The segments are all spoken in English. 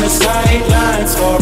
the sidelines for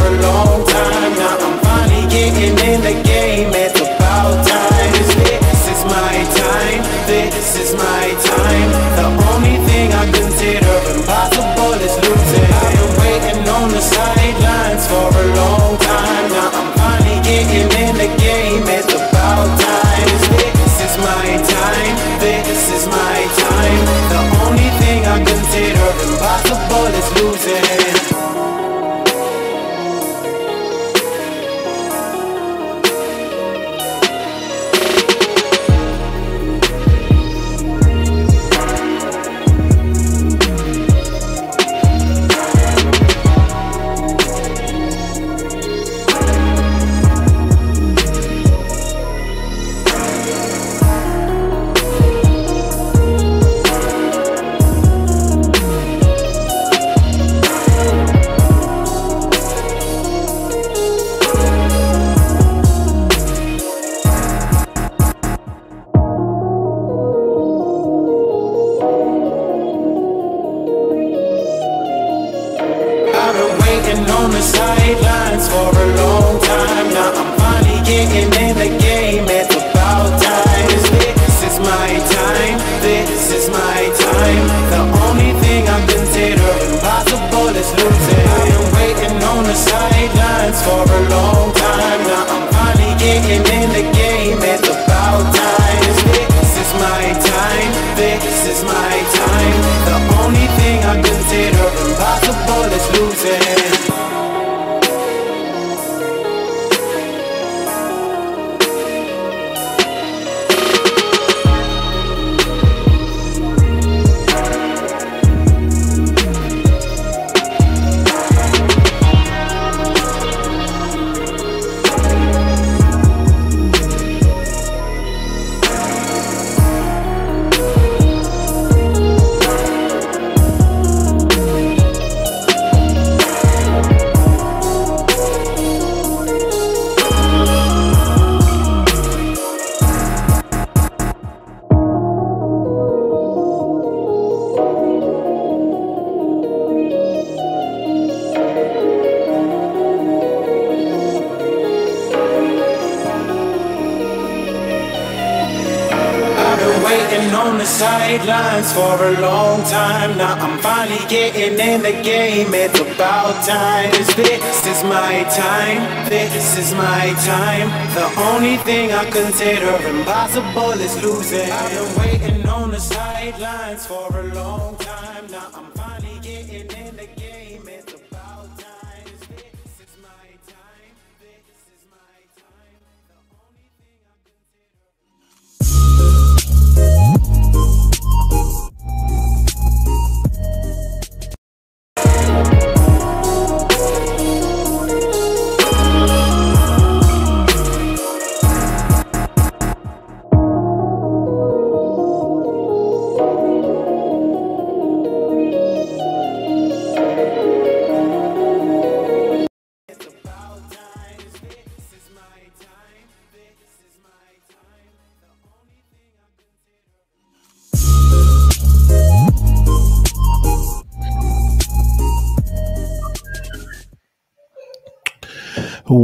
for a long time. Now I'm finally getting in the game. It's about time. This is my time. This is my time. The only thing I consider impossible is losing. I've been waiting on the sidelines for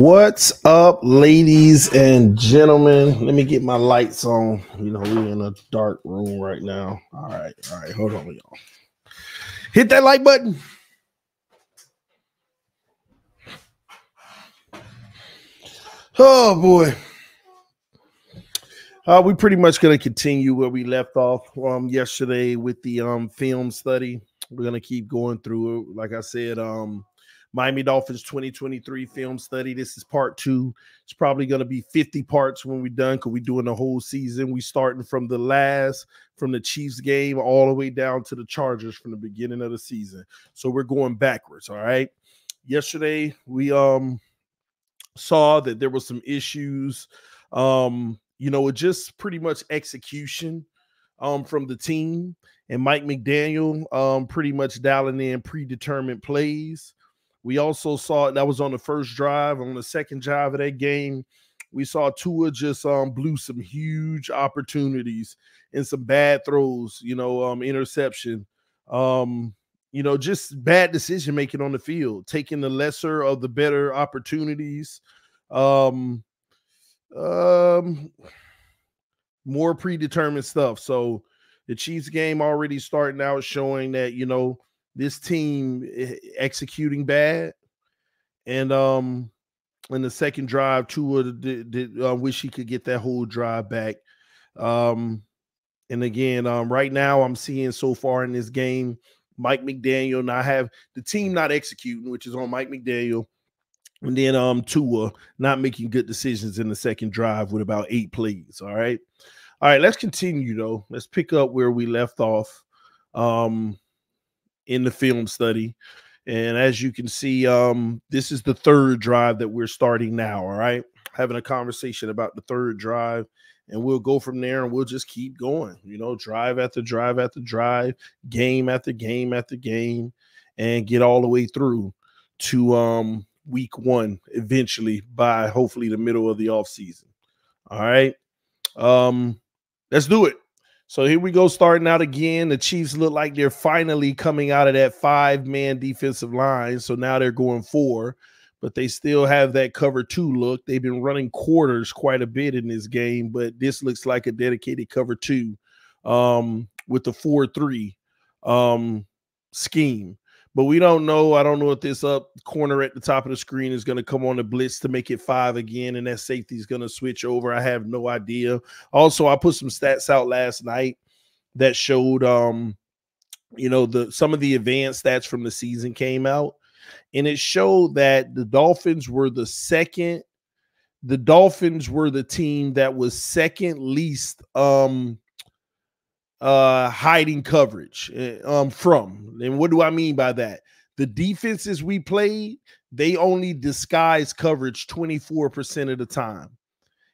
What's up, ladies and gentlemen? Let me get my lights on. You know, we're in a dark room right now. All right, all right, hold on, y'all. Hit that like button. Oh boy. Uh, we pretty much gonna continue where we left off um yesterday with the um film study. We're gonna keep going through it. Like I said, um Miami Dolphins 2023 film study. This is part two. It's probably going to be 50 parts when we're done because we're doing the whole season. We starting from the last, from the Chiefs game all the way down to the Chargers from the beginning of the season. So we're going backwards. All right. Yesterday we um saw that there was some issues. Um, you know, it just pretty much execution um from the team and Mike McDaniel um pretty much dialing in predetermined plays. We also saw that was on the first drive. On the second drive of that game, we saw Tua just um, blew some huge opportunities and some bad throws. You know, um, interception. Um, you know, just bad decision making on the field, taking the lesser of the better opportunities. Um, um, more predetermined stuff. So the Chiefs game already starting out showing that you know this team executing bad, and um, in the second drive, Tua did, did uh, wish he could get that whole drive back. Um, and again, um, right now I'm seeing so far in this game, Mike McDaniel not have the team not executing, which is on Mike McDaniel. And then um Tua not making good decisions in the second drive with about eight plays. All right. All right, let's continue though. Let's pick up where we left off um in the film study. And as you can see, um, this is the third drive that we're starting now. All right, having a conversation about the third drive, and we'll go from there and we'll just keep going, you know, drive after drive after drive, game after game after game, and get all the way through to um week one eventually by hopefully the middle of the off season. All right. Um, let's do it. So here we go, starting out again. The Chiefs look like they're finally coming out of that five man defensive line. So now they're going four, but they still have that cover two look. They've been running quarters quite a bit in this game, but this looks like a dedicated cover two um, with the four three um, scheme but we don't know. I don't know if this up corner at the top of the screen is going to come on the blitz to make it five again, and that safety is going to switch over. I have no idea. Also, I put some stats out last night that showed, um, you know, the some of the advanced stats from the season came out, and it showed that the Dolphins were the second. The Dolphins were the team that was second least um uh hiding coverage eh, um from. And what do I mean by that? The defenses we played, they only disguise coverage 24% of the time.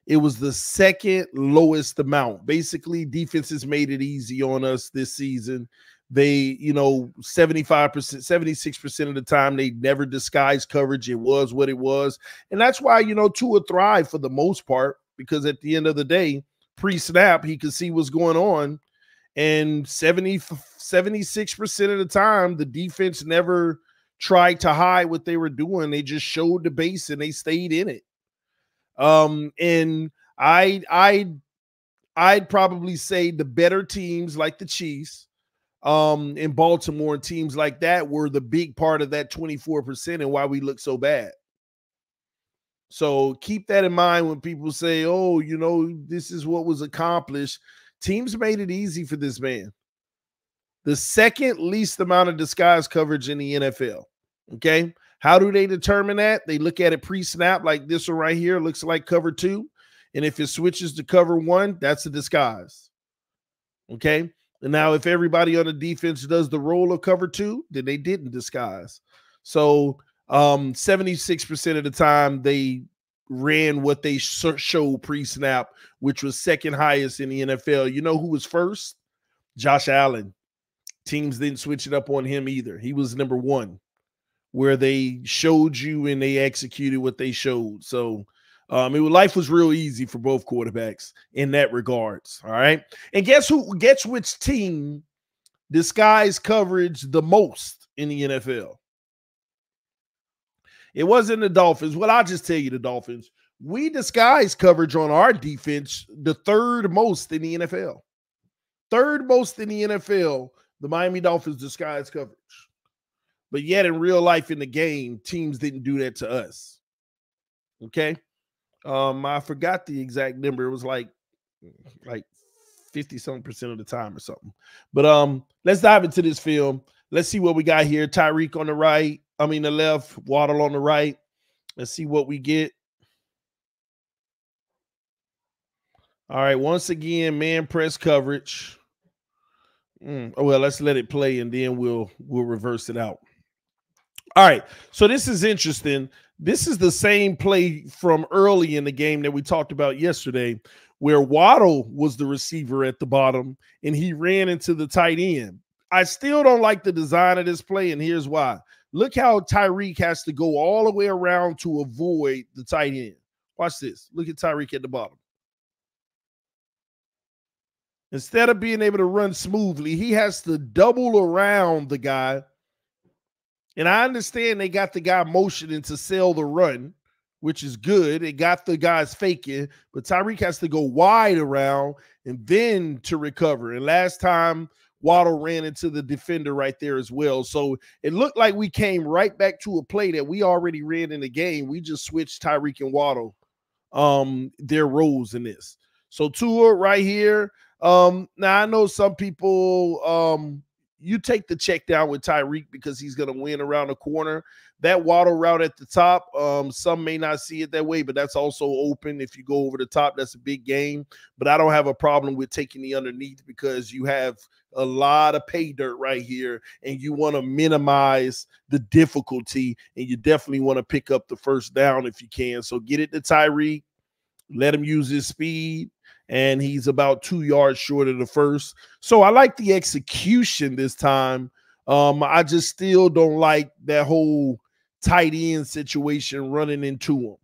It was the second lowest amount. Basically, defenses made it easy on us this season. They, you know, 75%, 76% of the time, they never disguised coverage. It was what it was. And that's why, you know, Tua thrive for the most part, because at the end of the day, pre-snap, he could see what's going on and 70 76% of the time the defense never tried to hide what they were doing. They just showed the base and they stayed in it. Um and i i i'd probably say the better teams like the chiefs um in baltimore and teams like that were the big part of that 24% and why we look so bad. So keep that in mind when people say oh you know this is what was accomplished Teams made it easy for this man. The second least amount of disguise coverage in the NFL. Okay. How do they determine that? They look at it pre snap, like this one right here looks like cover two. And if it switches to cover one, that's a disguise. Okay. And now, if everybody on the defense does the role of cover two, then they didn't disguise. So, um, 76% of the time, they ran what they showed pre-snap, which was second highest in the NFL. You know who was first? Josh Allen. Teams didn't switch it up on him either. He was number one, where they showed you and they executed what they showed. So um, it was life was real easy for both quarterbacks in that regards. All right. And guess who gets which team disguise coverage the most in the NFL? It wasn't the Dolphins. Well, I'll just tell you the Dolphins. We disguise coverage on our defense the third most in the NFL. Third most in the NFL, the Miami Dolphins disguise coverage. But yet in real life in the game, teams didn't do that to us. Okay. Um, I forgot the exact number. It was like like 50 something percent of the time or something. But um, let's dive into this film. Let's see what we got here. Tyreek on the right, I mean the left, Waddle on the right. Let's see what we get. All right, once again, man press coverage. Mm, oh well, let's let it play and then we'll we'll reverse it out. All right, so this is interesting. This is the same play from early in the game that we talked about yesterday, where Waddle was the receiver at the bottom and he ran into the tight end. I still don't like the design of this play, and here's why. Look how Tyreek has to go all the way around to avoid the tight end. Watch this. Look at Tyreek at the bottom. Instead of being able to run smoothly, he has to double around the guy And I understand they got the guy motioning to sell the run, which is good. It got the guys faking, but Tyreek has to go wide around and then to recover. And last time Waddle ran into the defender right there as well. So it looked like we came right back to a play that we already ran in the game. We just switched Tyreek and Waddle um their roles in this. So Tua right here. Um now I know some people um you take the check down with Tyreek because he's to win around the corner. That waddle route at the top, um, some may not see it that way, but that's also open. If you go over the top, that's a big game. But I don't have a problem with taking the underneath because you have a lot of pay dirt right here, and you want to minimize the difficulty, and you definitely want to pick up the first down if you can. So get it to Tyreek, let him use his speed and he's about two yards short of the first. So I like the execution this time. Um, I just still don't like that whole tight end situation running into him.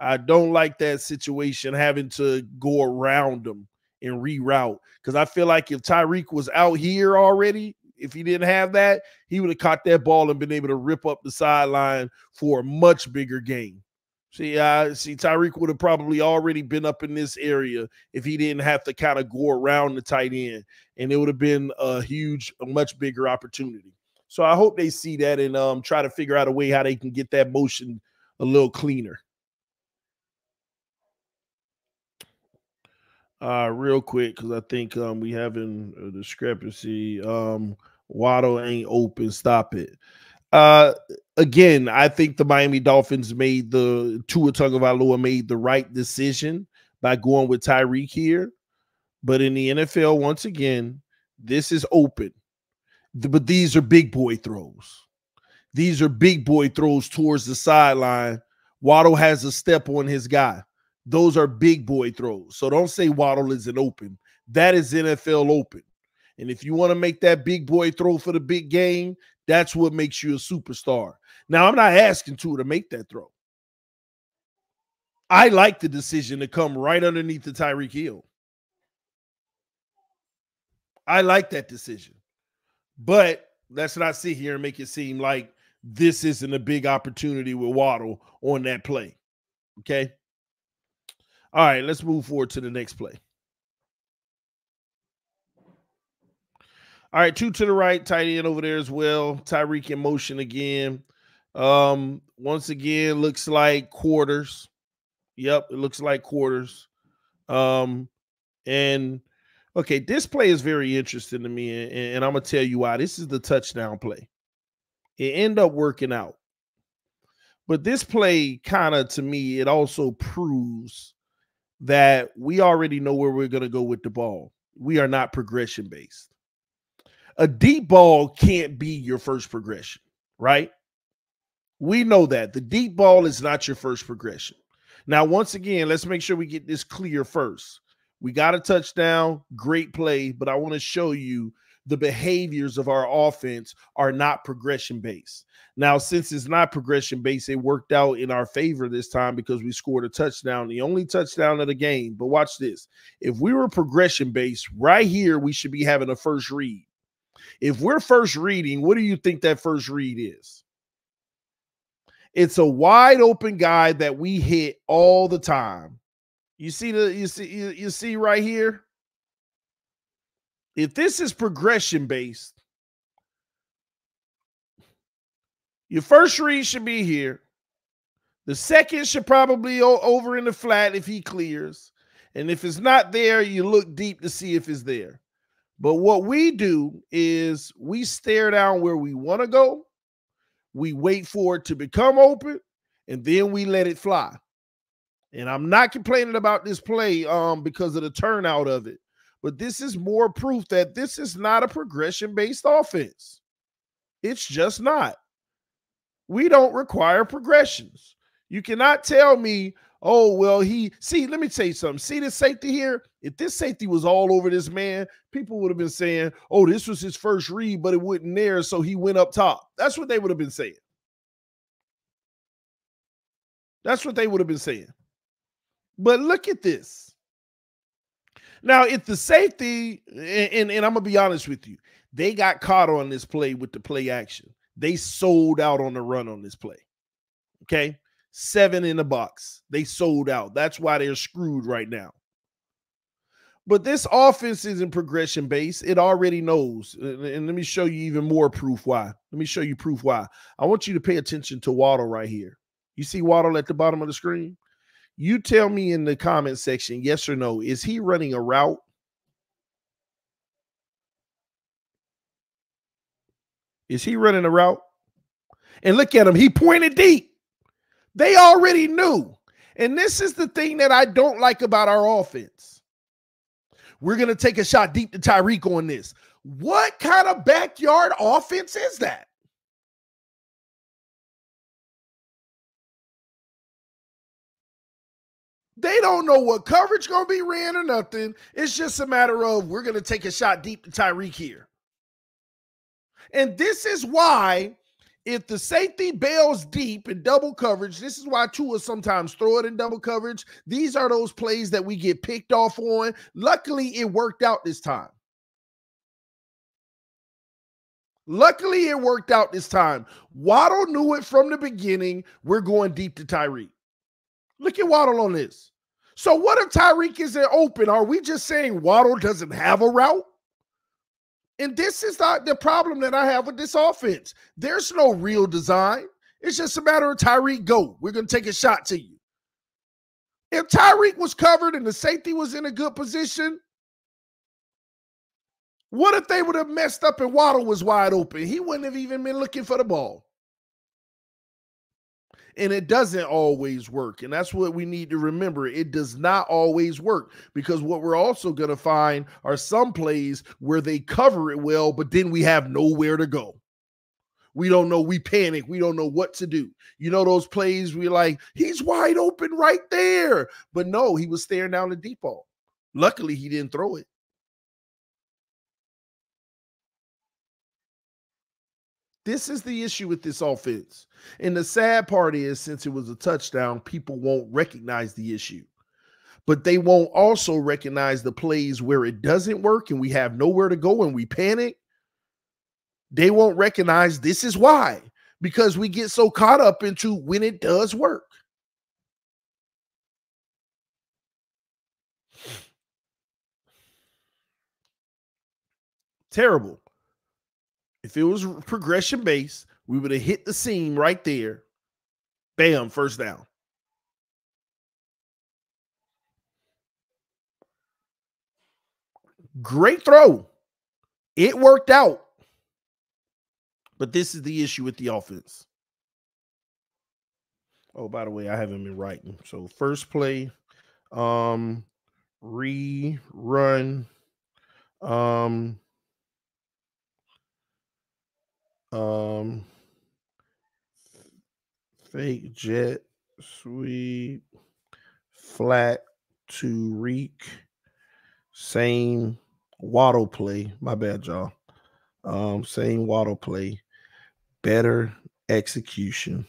I don't like that situation having to go around him and reroute because I feel like if Tyreek was out here already, if he didn't have that, he would have caught that ball and been able to rip up the sideline for a much bigger game. See, uh, see, Tyreek would have probably already been up in this area if he didn't have to kind of go around the tight end, and it would have been a huge, a much bigger opportunity. So I hope they see that and um, try to figure out a way how they can get that motion a little cleaner. Uh, real quick, because I think um, we having a discrepancy. Um, Waddle ain't open. Stop it. Uh, again, I think the Miami Dolphins made the Tua Tagovailoa made the right decision by going with Tyreek here. But in the NFL, once again, this is open. But these are big boy throws. These are big boy throws towards the sideline. Waddle has a step on his guy. Those are big boy throws. So don't say Waddle isn't open. That is NFL open. And if you want to make that big boy throw for the big game, that's what makes you a superstar. Now, I'm not asking Tua to make that throw. I like the decision to come right underneath the Tyreek Hill. I like that decision. But let's not sit here and make it seem like this isn't a big opportunity with Waddle on that play. Okay. All right, let's move forward to the next play. All right, two to the right, tight end over there as well. Tyreek in motion again. Um, once again, looks like quarters. Yep, it looks like quarters. Um, and okay, this play is very interesting to me, and, and I'm gonna tell you why. This is the touchdown play. It ended up working out. But this play kind of to me, it also proves that we already know where we're to go with the ball. We are not progression based a deep ball can't be your first progression, right? We know that the deep ball is not your first progression. Now, once again, let's make sure we get this clear first. We got a touchdown, great play, but I want to show you the behaviors of our offense are not progression based. Now, since it's not progression based, it worked out in our favor this time because we scored a touchdown, the only touchdown of the game. But watch this. If we were progression based, right here, we should be having a first read. If we're first reading, what do you think that first read is? It's a wide open guy that we hit all the time. You see the you see you, you see right here? If this is progression based, your first read should be here. The second should probably over in the flat if he clears. And if it's not there, you look deep to see if it's there. But what we do is we stare down where we want to go, we wait for it to become open, and then we let it fly. And I'm not complaining about this play um, because of the turnout of it, but this is more proof that this is not a progression based offense. It's just not. We don't require progressions. You cannot tell me, Oh, well, he see, let me tell you something. See this safety here? If this safety was all over this man, people would have been saying, Oh, this was his first read, but it wasn't there, so he went up top. That's what they would have been saying. That's what they would have been saying. But look at this. Now, if the safety, and, and, and I'm gonna be honest with you, they got caught on this play with the play action. They sold out on the run on this play. Okay. Seven in the box. They sold out. That's why they're screwed right now. But this offense isn't progression based. It already knows. And let me show you even more proof why. Let me show you proof why. I want you to pay attention to Waddle right here. You see Waddle at the bottom of the screen? You tell me in the comment section, yes or no. Is he running a route? Is he running a route? And look at him. He pointed deep. They already knew. And this is the thing that I don't like about our offense. We're going to take a shot deep to Tyreek on this. What kind of backyard offense is that? They don't know what coverage to be ran or nothing. It's just a matter of we're to take a shot deep to Tyreek here. And this is why if the safety bails deep in double coverage, this is why Tua sometimes throw it in double coverage. These are those plays that we get picked off on. Luckily, it worked out this time. Luckily, it worked out this time. Waddle knew it from the beginning. We're going deep to Tyreek. Look at Waddle on this. So, what if Tyreek isn't open? Are we just saying Waddle doesn't have a route? And this is not the problem that I have with this offense. There's no real design. It's just a matter of Tyreek go. We're going to take a shot to you. If Tyreek was covered and the safety was in a good position, what if they would have messed up and Waddle was wide open? He wouldn't have even been looking for the ball and it doesn't always work. And that's what we need to remember. It does not always work because what we're also going to find are some plays where they cover it well, but then we have nowhere to go. We don't know. We panic. We don't know what to do. You know, those plays we're like, he's wide open right there. But no, he was staring down the deep ball. Luckily, he didn't throw it. This is the issue with this offense. And the sad part is, since it was a touchdown, people won't recognize the issue. But they won't also recognize the plays where it doesn't work and we have nowhere to go and we panic. They won't recognize this is why, because we get so caught up into when it does work. Terrible. If it was progression based, we would have hit the seam right there. Bam, first down. Great throw. It worked out. But this is the issue with the offense. Oh, by the way, I haven't been writing. So first play, um, rerun, um, um, fake jet sweep flat Tyreek same waddle play. My bad, y'all. Um, same waddle play, better execution.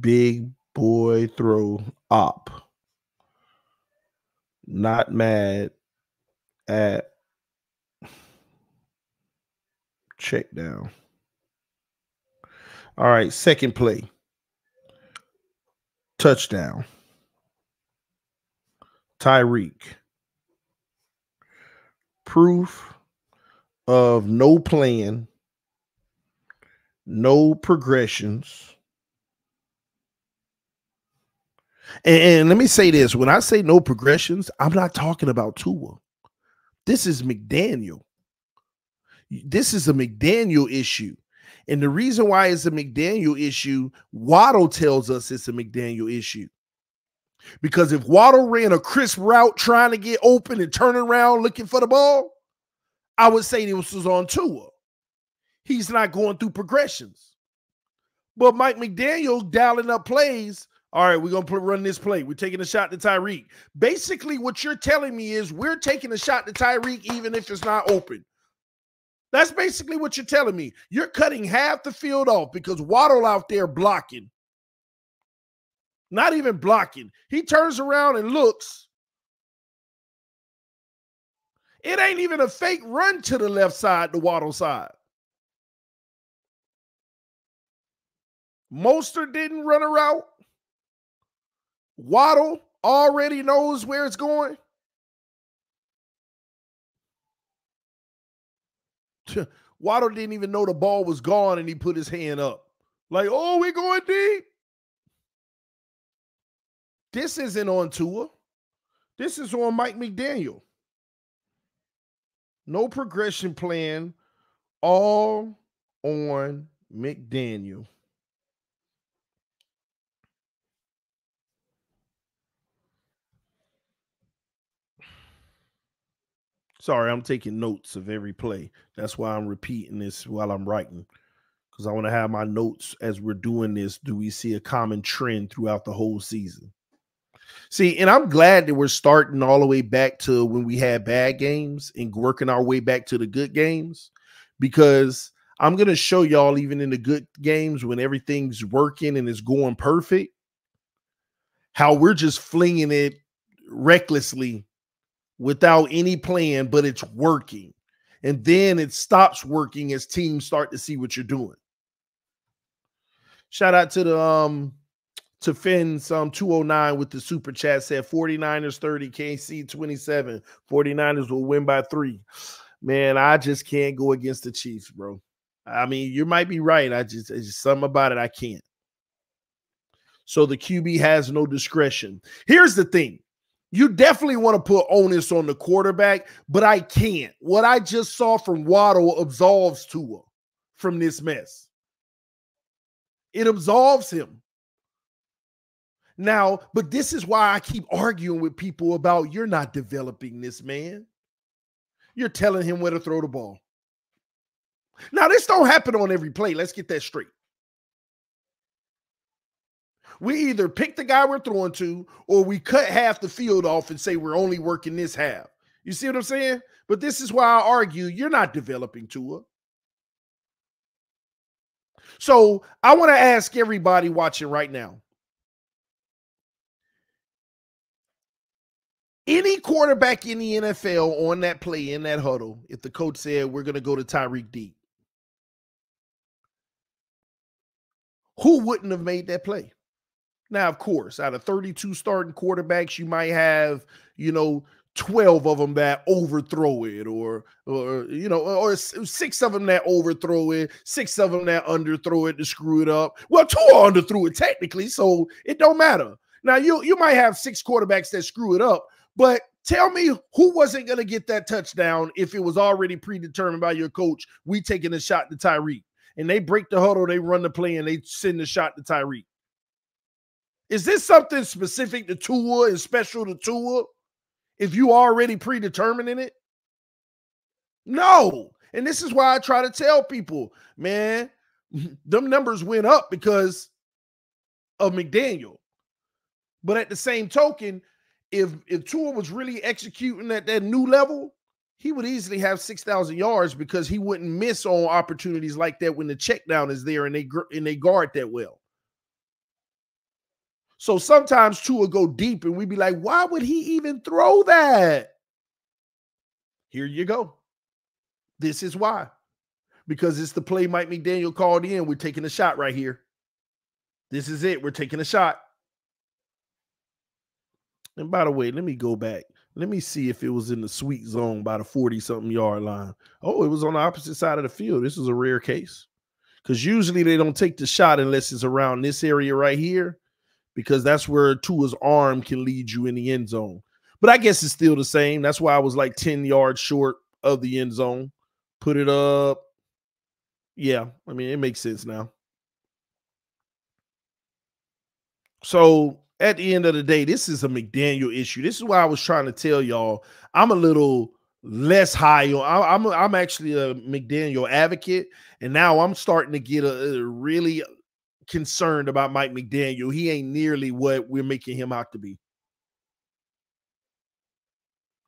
Big boy throw up. Not mad at check down. All right, second play. Touchdown. Tyreek. Proof of no plan, no progressions. And, and, let me say this when I say no progressions, I'm not talking about Tua. This is McDaniel. This is a McDaniel issue. And the reason why it's a McDaniel issue, Waddle tells us it's a McDaniel issue. Because if Waddle ran a crisp route trying to get open and turn around looking for the ball, I would say this was on Tua. He's not going through progressions. But Mike McDaniel dialing up plays. All right, we're going to run this play. We're taking a shot to Tyreek. Basically, what you're telling me is we're taking a shot to Tyreek even if it's not open. That's basically what you're telling me. You're cutting half the field off because Waddle out there blocking. Not even blocking. He turns around and looks. It ain't even a fake run to the left side, the Waddle side. Mostert didn't run a route. Waddle already knows where it's going. Waddle didn't even know the ball was gone and he put his hand up. Like, oh, we going deep. This isn't on Tua. This is on Mike McDaniel. No progression plan, all on McDaniel. Sorry, I'm taking notes of every play. That's why I'm repeating this while I'm writing. Because I want to have my notes as we're doing this. Do we see a common trend throughout the whole season? See, and I'm glad that we're starting all the way back to when we had bad games and working our way back to the good games because I'm going to show y'all, even in the good games, when everything's working and it's going perfect, how we're just flinging it recklessly without any plan, but it's working. And then it stops working as teams start to see what you're doing. Shout out to the um to Finn some 209 with the super chat said 49ers 30, KC 27. 49ers will win by three. Man, I just can't go against the Chiefs, bro. I mean, you might be right. I just, just something about it I can't. So the QB has no discretion. Here's the thing you definitely want to put onus on the quarterback, but I can't. What I just saw from Waddle absolves Tua from this mess. It absolves him. Now, but this is why I keep arguing with people about you're not developing this man. You're telling him where to throw the ball. Now, this don't happen on every play. Let's get that straight. We either pick the guy we're throwing to, or we cut half the field off and say we're only working this half. You see what I'm saying? But this is why I argue you're not developing Tua. So I want to ask everybody watching right now. Any quarterback in the NFL on that play in that huddle, if the coach said we're going to go to Tyreek deep, who wouldn't have made that play? Now, of course, out of 32 starting quarterbacks, you might have, you know, 12 of them that overthrow it, or, or you know, or six of them that overthrow it, six of them that underthrow it to screw it up. Well, two underthrew it technically, so it don't matter. Now, you you might have six quarterbacks that screw it up, but tell me who wasn't going to get that touchdown if it was already predetermined by your coach? We taking a shot to Tyreek, and they break the huddle, they run the play, and they send the shot to Tyreek. Is this something specific to Tua and special to Tua? If you already predetermining it? No. And this is why I try to tell people, man, them numbers went up because of McDaniel. But at the same token, if if Tua was really executing at that new level, he would easily have 6,000 yards because he wouldn't miss on opportunities like that when the check down is there and they and they guard that well. So sometimes Tua will go deep and we'd be like, why would he even throw that? Here you go. This is why. Because it's the play Mike McDaniel called in. We're taking a shot right here. This is it. We're taking a shot. And by the way, let me go back. Let me see if it was in the sweet zone by the 40 something yard line. Oh, it was on the opposite side of the field. This is a rare case because usually they don't take the shot unless it's around this area right here because that's where Tua's arm can lead you in the end zone. But I guess it's still the same. That's why I was like 10 yards short of the end zone. Put it up. Yeah, I mean, it makes sense now. So at the end of the day, this is a McDaniel issue. This is why I was trying to tell y'all I'm a little less high on. I'm I'm actually a McDaniel advocate, and now I'm starting to get a, a really concerned about Mike McDaniel. He ain't nearly what we're making him out to be.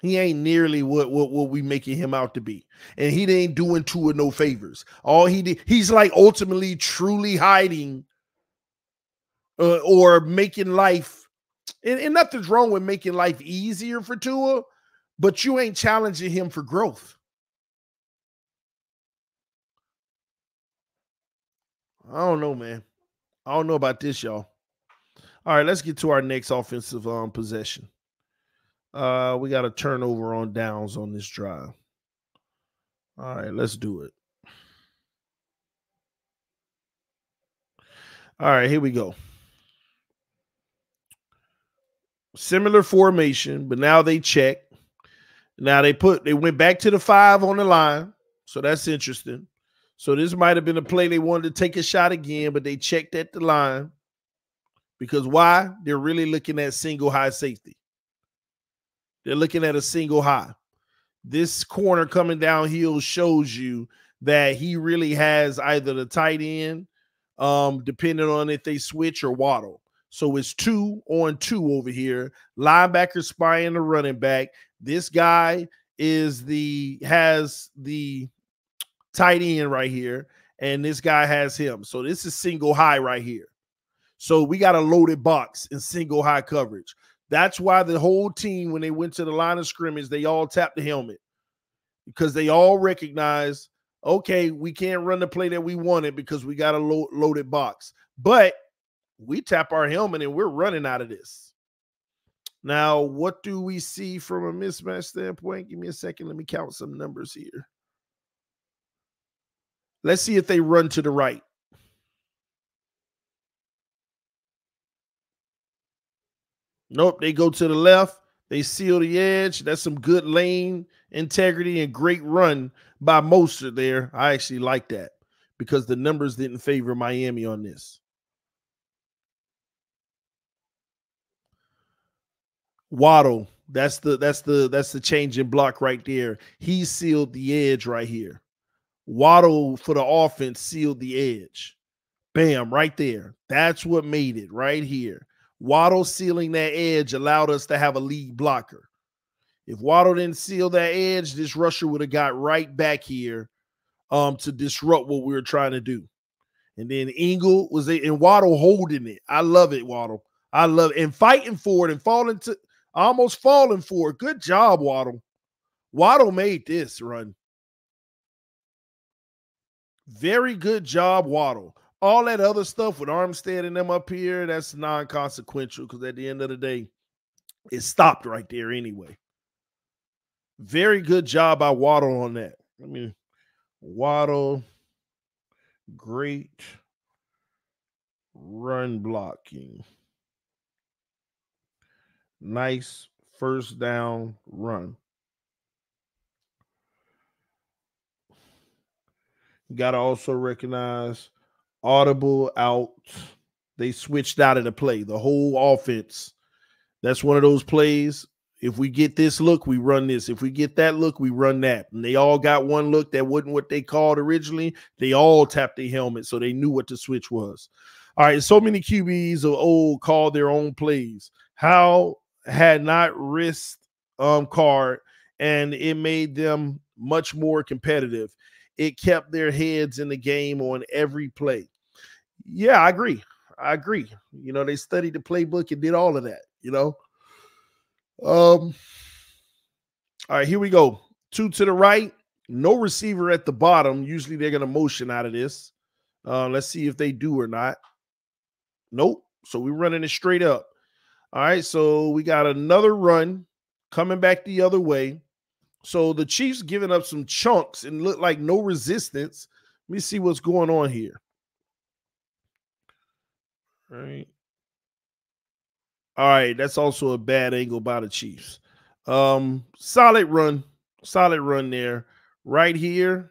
He ain't nearly what, what, what we making him out to be. And he ain't doing two Tua no favors. All he did, he's like ultimately truly hiding uh, or making life, and, and nothing's wrong with making life easier for Tua, but you ain't challenging him for growth. I don't know, man. I don't know about this, y'all. All right, let's get to our next offensive um, possession. Uh, we got a turnover on downs on this drive. All right, let's do it. All right, here we go. Similar formation, but now they check. Now they put they went back to the five on the line. So that's interesting. So this might have been a play they wanted to take a shot again, but they checked at the line. Because why? They're really looking at single high safety. They're looking at a single high. This corner coming downhill shows you that he really has either the tight end, um, depending on if they switch or waddle. So it's two on two over here. Linebacker spying the running back. This guy is the has the tight end right here, and this guy has him. So this is single high right here. So we got a loaded box in single high coverage. That's why the whole team, when they went to the line of scrimmage, they all tapped the helmet because they all recognize, okay, we can't run the play that we wanted because we got a lo- loaded box. But we tap our helmet and we're running out of this. Now, what do we see from a mismatch standpoint? Give me a second. Let me count some numbers here. Let's see if they run to the right. Nope, they go to the left. They seal the edge. That's some good lane integrity and great run by Mostert there. I actually like that because the numbers didn't favor Miami on this. Waddle, that's the that's the that's the change in block right there. He sealed the edge right here. Waddle for the offense sealed the edge. Bam, right there. That's what made it right here. Waddle sealing that edge allowed us to have a lead blocker. If Waddle didn't seal that edge, this rusher would have got right back here um, to disrupt what we were trying to do. And then Ingold was there, and Waddle holding it. I love it, Waddle. I love it. And fighting for it and falling to almost falling for it. Good job, Waddle. Waddle made this run. Very good job, Waddle all that other stuff with Armstead and them up here, that's non consequential because at the end of the day, it stopped right there anyway. Very good job by Waddle on that. I mean, Waddle, great run blocking. Nice first down run. Got to also recognize audible out. They switched out of the play. The whole offense. That's one of those plays. If we get this look, we run this. If we get that look, we run that. And they all got one look that wasn't what they called originally. They all tapped their helmet, so they knew what the switch was. All right, so many QBs of old called their own plays. How had not risked um card, and it made them much more competitive. It kept their heads in the game on every play. Yeah, I agree. I agree. You know, they studied the playbook and did all of that, you know. Um all right, here we go. Two to the right, no receiver at the bottom. Usually they're gonna motion out of this. Uh, let's see if they do or not. Nope. So we're running it straight up. All right, so we got another run coming back the other way. So the Chiefs giving up some chunks and look like no resistance. Let me see what's going on here. All right. All right, that's also a bad angle by the Chiefs. Um, solid run, solid run there. Right here,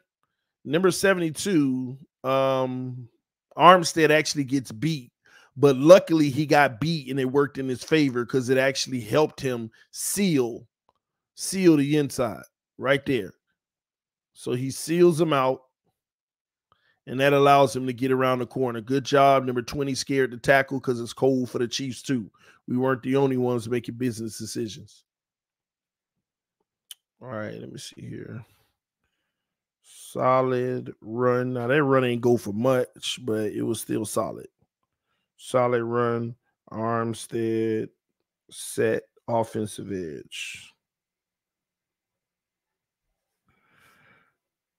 number 72. Um, Armstead actually gets beat, but luckily he got beat and it worked in his favor because it actually helped him seal, seal the inside right there. So he seals him out and that allows him to get around the corner. Good job. Number 20 scared to tackle because it's cold for the Chiefs, too. We weren't the only ones making business decisions. All right, let me see here. Solid run. Now, that run ain't go for much, but it was still solid. Solid run. Armstead set offensive edge.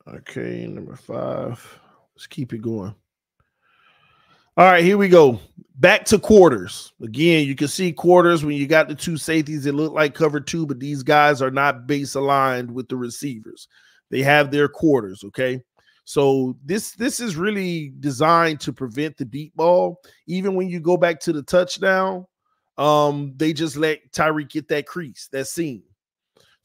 Okay, number five. Let's keep it going. All right, here we go. Back to quarters. Again, you can see quarters when you got the two safeties. It looked like cover two, but these guys are not base aligned with the receivers. They have their quarters. Okay. So this this is really designed to prevent the deep ball. Even when you go back to the touchdown, um, they just let Tyreek get that crease, that seam.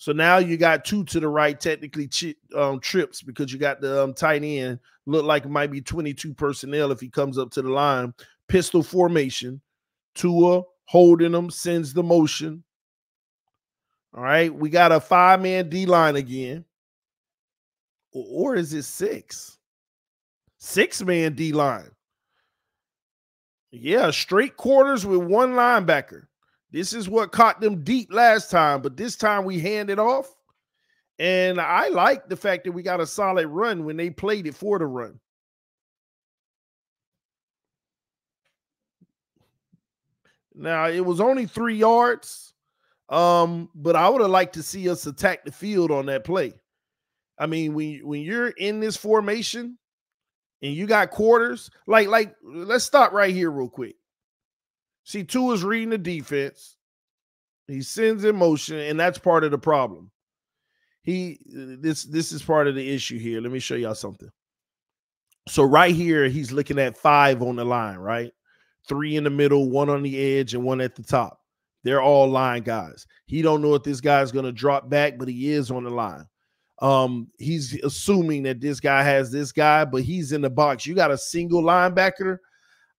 So now you got two to the right, technically um, trips because you got the um, tight end. Look like it might be 22 personnel if he comes up to the line. Pistol formation. Tua holding them, sends the motion. All right. We got a five man D line again or is it six? Six man D line. Yeah, straight quarters with one linebacker. This is what caught them deep last time, but this time we handed off. And I like the fact that we got a solid run when they played it for the run. Now it was only three yards, um, but I would have liked to see us attack the field on that play. I mean, when when you're in this formation and you got quarters, like like let's stop right here real quick. See, Tua is reading the defense. He sends in motion, and that's part of the problem. He this this is part of the issue here. Let me show y'all something. So right here, he's looking at five on the line, right? Three in the middle, one on the edge, and one at the top. They're all line guys. He don't know if this guy's gonna drop back, but he is on the line. Um, he's assuming that this guy has this guy, but he's in the box. You got a single linebacker.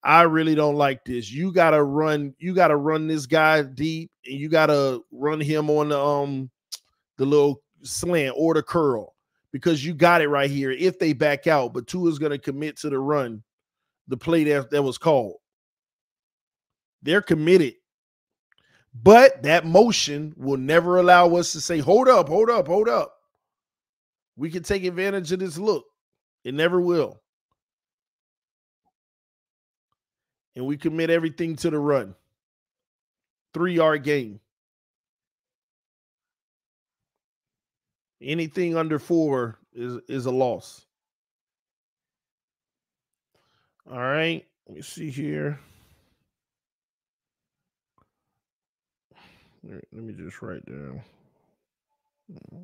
I really don't like this. You gotta run, you gotta run this guy deep, and you gotta run him on the um the little slant or the curl because you got it right here. If they back out, but Tua is gonna commit to the run, the play that, that was called. They're committed. But that motion will never allow us to say, hold up, hold up, hold up we can take advantage of this look. It never will. And we commit everything to the run. Three yard game. Anything under four is, is a loss. All right. Let me see here. Let me just write down. Hmm.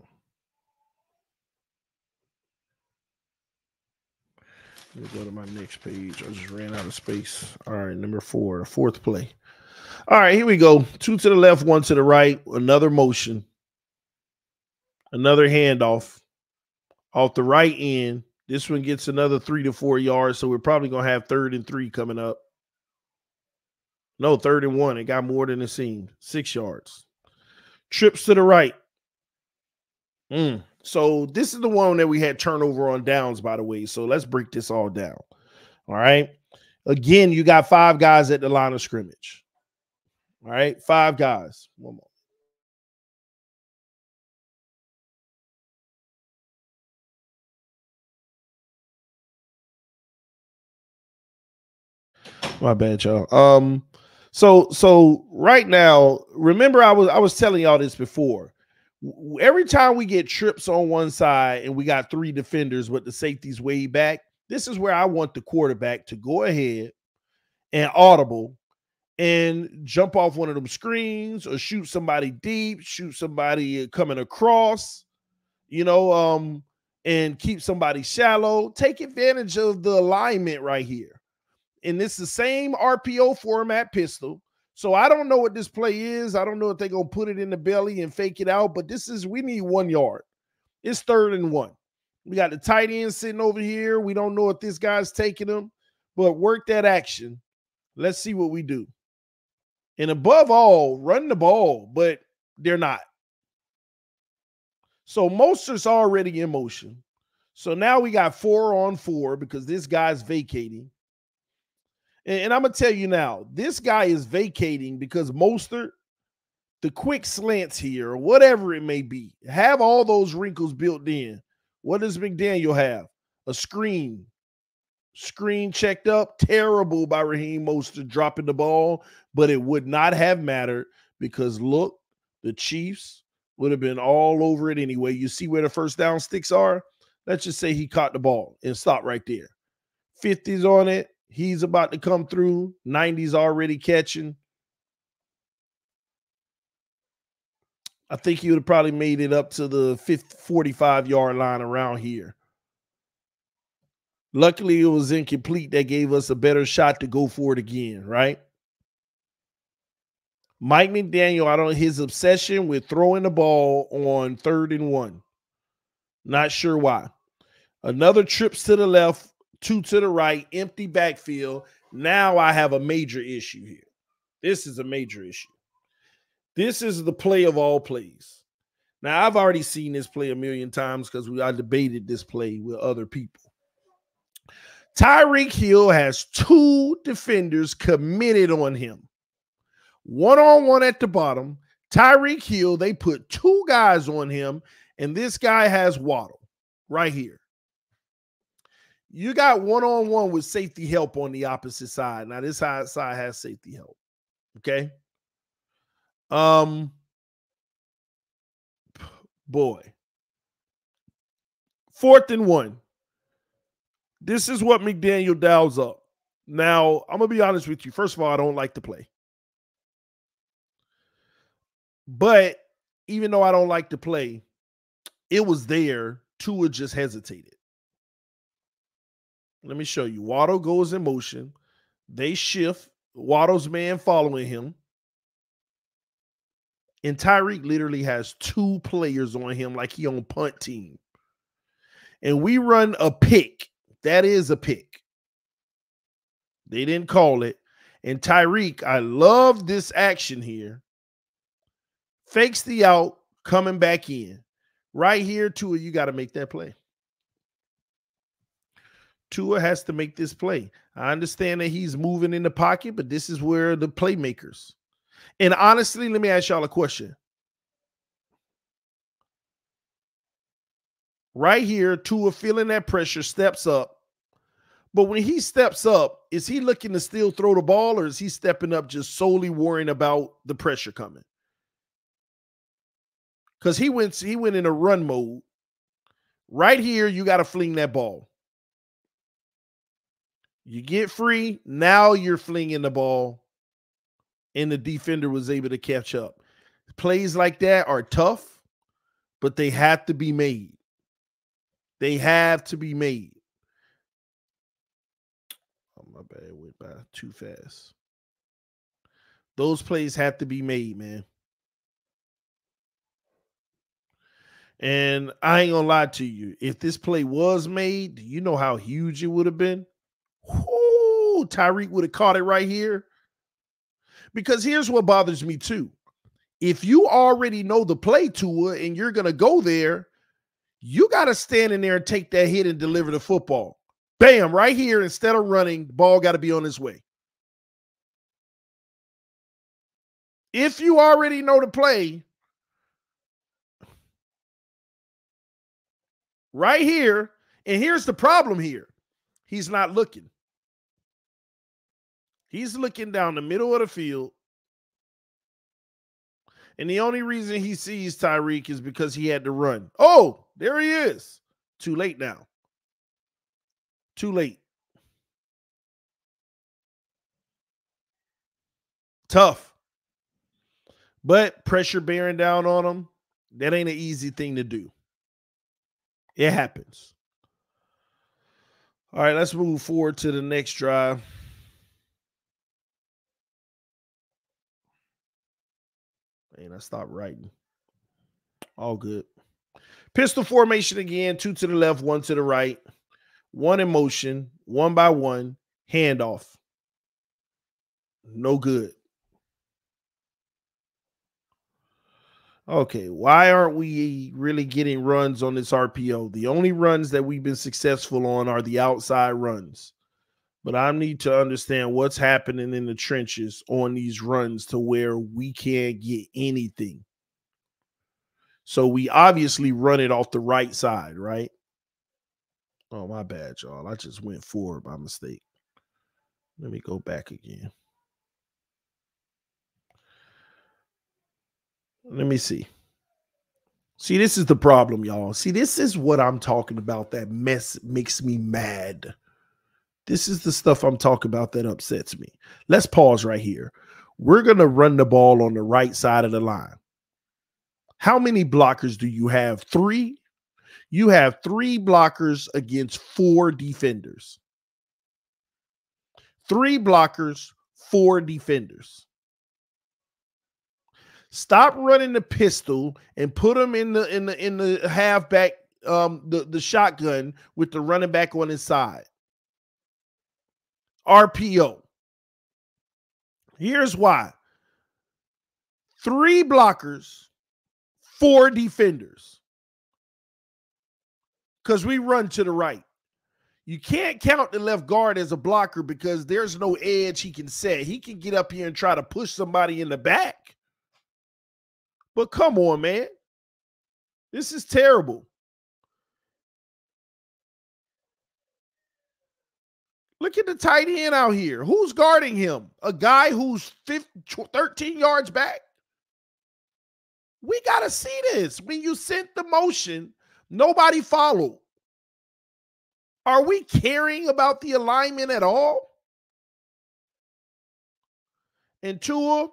Let me go to my next page. I just ran out of space. All right, number four, fourth play. All right, here we go. Two to the left, one to the right. Another motion. Another handoff off the right end. This one gets another three to four yards. So we're probably going to have third and three coming up. No, third and one. It got more than it seemed. Six yards. Trips to the right. Mm. So this is the one that we had turnover on downs, by the way. So let's break this all down. All right. Again, you got five guys at the line of scrimmage. All right, five guys. One more. My bad, y'all. Um, so so right now, remember I was I was telling y'all this before every time we get trips on one side and we got three defenders, but the safety's way back, this is where I want the quarterback to go ahead and audible and jump off one of them screens or shoot somebody deep, shoot somebody coming across, you know, um, and keep somebody shallow. Take advantage of the alignment right here. And it's the same RPO format pistol. So I don't know what this play is. I don't know if they're gonna put it in the belly and fake it out, but this is we need one yard. It's third and one. We got the tight end sitting over here. We don't know if this guy's taking them, but work that action. Let's see what we do. And above all, run the ball, but they're not. So Mostert's already in motion. So now we got four on four because this guy's vacating. And, and I'm gonna tell you now, this guy is vacating because Mostert, the quick slants here, or whatever it may be, have all those wrinkles built in. What does McDaniel have? A screen. Screen checked up. Terrible by Raheem Mostert dropping the ball, but it would not have mattered because look, the Chiefs would have been all over it anyway. You see where the first down sticks are? Let's just say he caught the ball and stopped right there. 50s on it, He's about to come through. 90's already catching. I think he would have probably made it up to the 50, 45 yard line around here. Luckily, it was incomplete. That gave us a better shot to go for it again, right? Mike McDaniel, I don't his obsession with throwing the ball on third and one. Not sure why. Another trips to the left, two to the right, empty backfield. Now I have a major issue here. This is a major issue. This is the play of all plays. Now I've already seen this play a million times because we I debated this play with other people. Tyreek Hill has two defenders committed on him. One on one at the bottom. Tyreek Hill, they put two guys on him, and this guy has Waddle right here. You got one on one with safety help on the opposite side. Now, this side has safety help. Okay. Um, boy, fourth and one. This is what McDaniel dials up. Now, I'm gonna be honest with you. First of all, I don't like to play. But even though I don't like to play, it was there. Tua just hesitated. Let me show you. Waddle goes in motion. They shift. Waddle's man following him. And Tyreek literally has two players on him like he on punt team. And we run a pick. That is a pick. They didn't call it. And Tyreek, I love this action here. Fakes the out, coming back in. Right here, Tua, you got to make that play. Tua has to make this play. I understand that he's moving in the pocket, but this is where the playmakers. And honestly, let me ask y'all a question. Right here, Tua feeling that pressure, steps up. But when he steps up, is he looking to still throw the ball or is he stepping up just solely worrying about the pressure coming? Because he went he went in a run mode. Right here, you got to fling that ball. You get free. Now you're flinging the ball, and the defender was able to catch up. Plays like that are tough, but they have to be made. They have to be made. Oh, my bad. Went by too fast. Those plays have to be made, man. And I ain't gonna lie to you. If this play was made, you know how huge it would have been? Whoo, Tyreek would have caught it right here. Because here's what bothers me too. If you already know the play to it and you're gonna go there, you got to stand in there and take that hit and deliver the football. Bam, right here, instead of running, the ball got to be on his way. If you already know the play, right here, and here's the problem here he's not looking. He's looking down the middle of the field. And the only reason he sees Tyreek is because he had to run. Oh, there he is. Too late now. Too late. Tough. But pressure bearing down on him, that ain't an easy thing to do. It happens. All right, let's move forward to the next drive. And I stopped writing. All good. Pistol formation again, two to the left, one to the right, one in motion, one by one, handoff. No good. Okay, why aren't we really getting runs on this RPO? The only runs that we've been successful on are the outside runs. But I need to understand what's happening in the trenches on these runs to where we can't get anything. So we obviously run it off the right side, right? Oh, my bad, y'all. I just went forward by mistake. Let me go back again. Let me see. See, this is the problem, y'all. See, this is what I'm talking about that mess makes me mad. This is the stuff I'm talking about that upsets me. Let's pause right here. We're going to run the ball on the right side of the line. How many blockers do you have? Three? You have three blockers against four defenders. Three blockers, four defenders. Stop running the pistol and put them in the in the in the halfback um the, the shotgun with the running back on his side. RPO. Here's why. Three blockers, four defenders. Because we run to the right. You can't count the left guard as a blocker because there's no edge he can set. He can get up here and try to push somebody in the back. But come on, man. This is terrible. Look at the tight end out here. Who's guarding him? A guy who's 15, 13 yards back? We got to see this. When you sent the motion, nobody followed. Are we caring about the alignment at all? And Tua,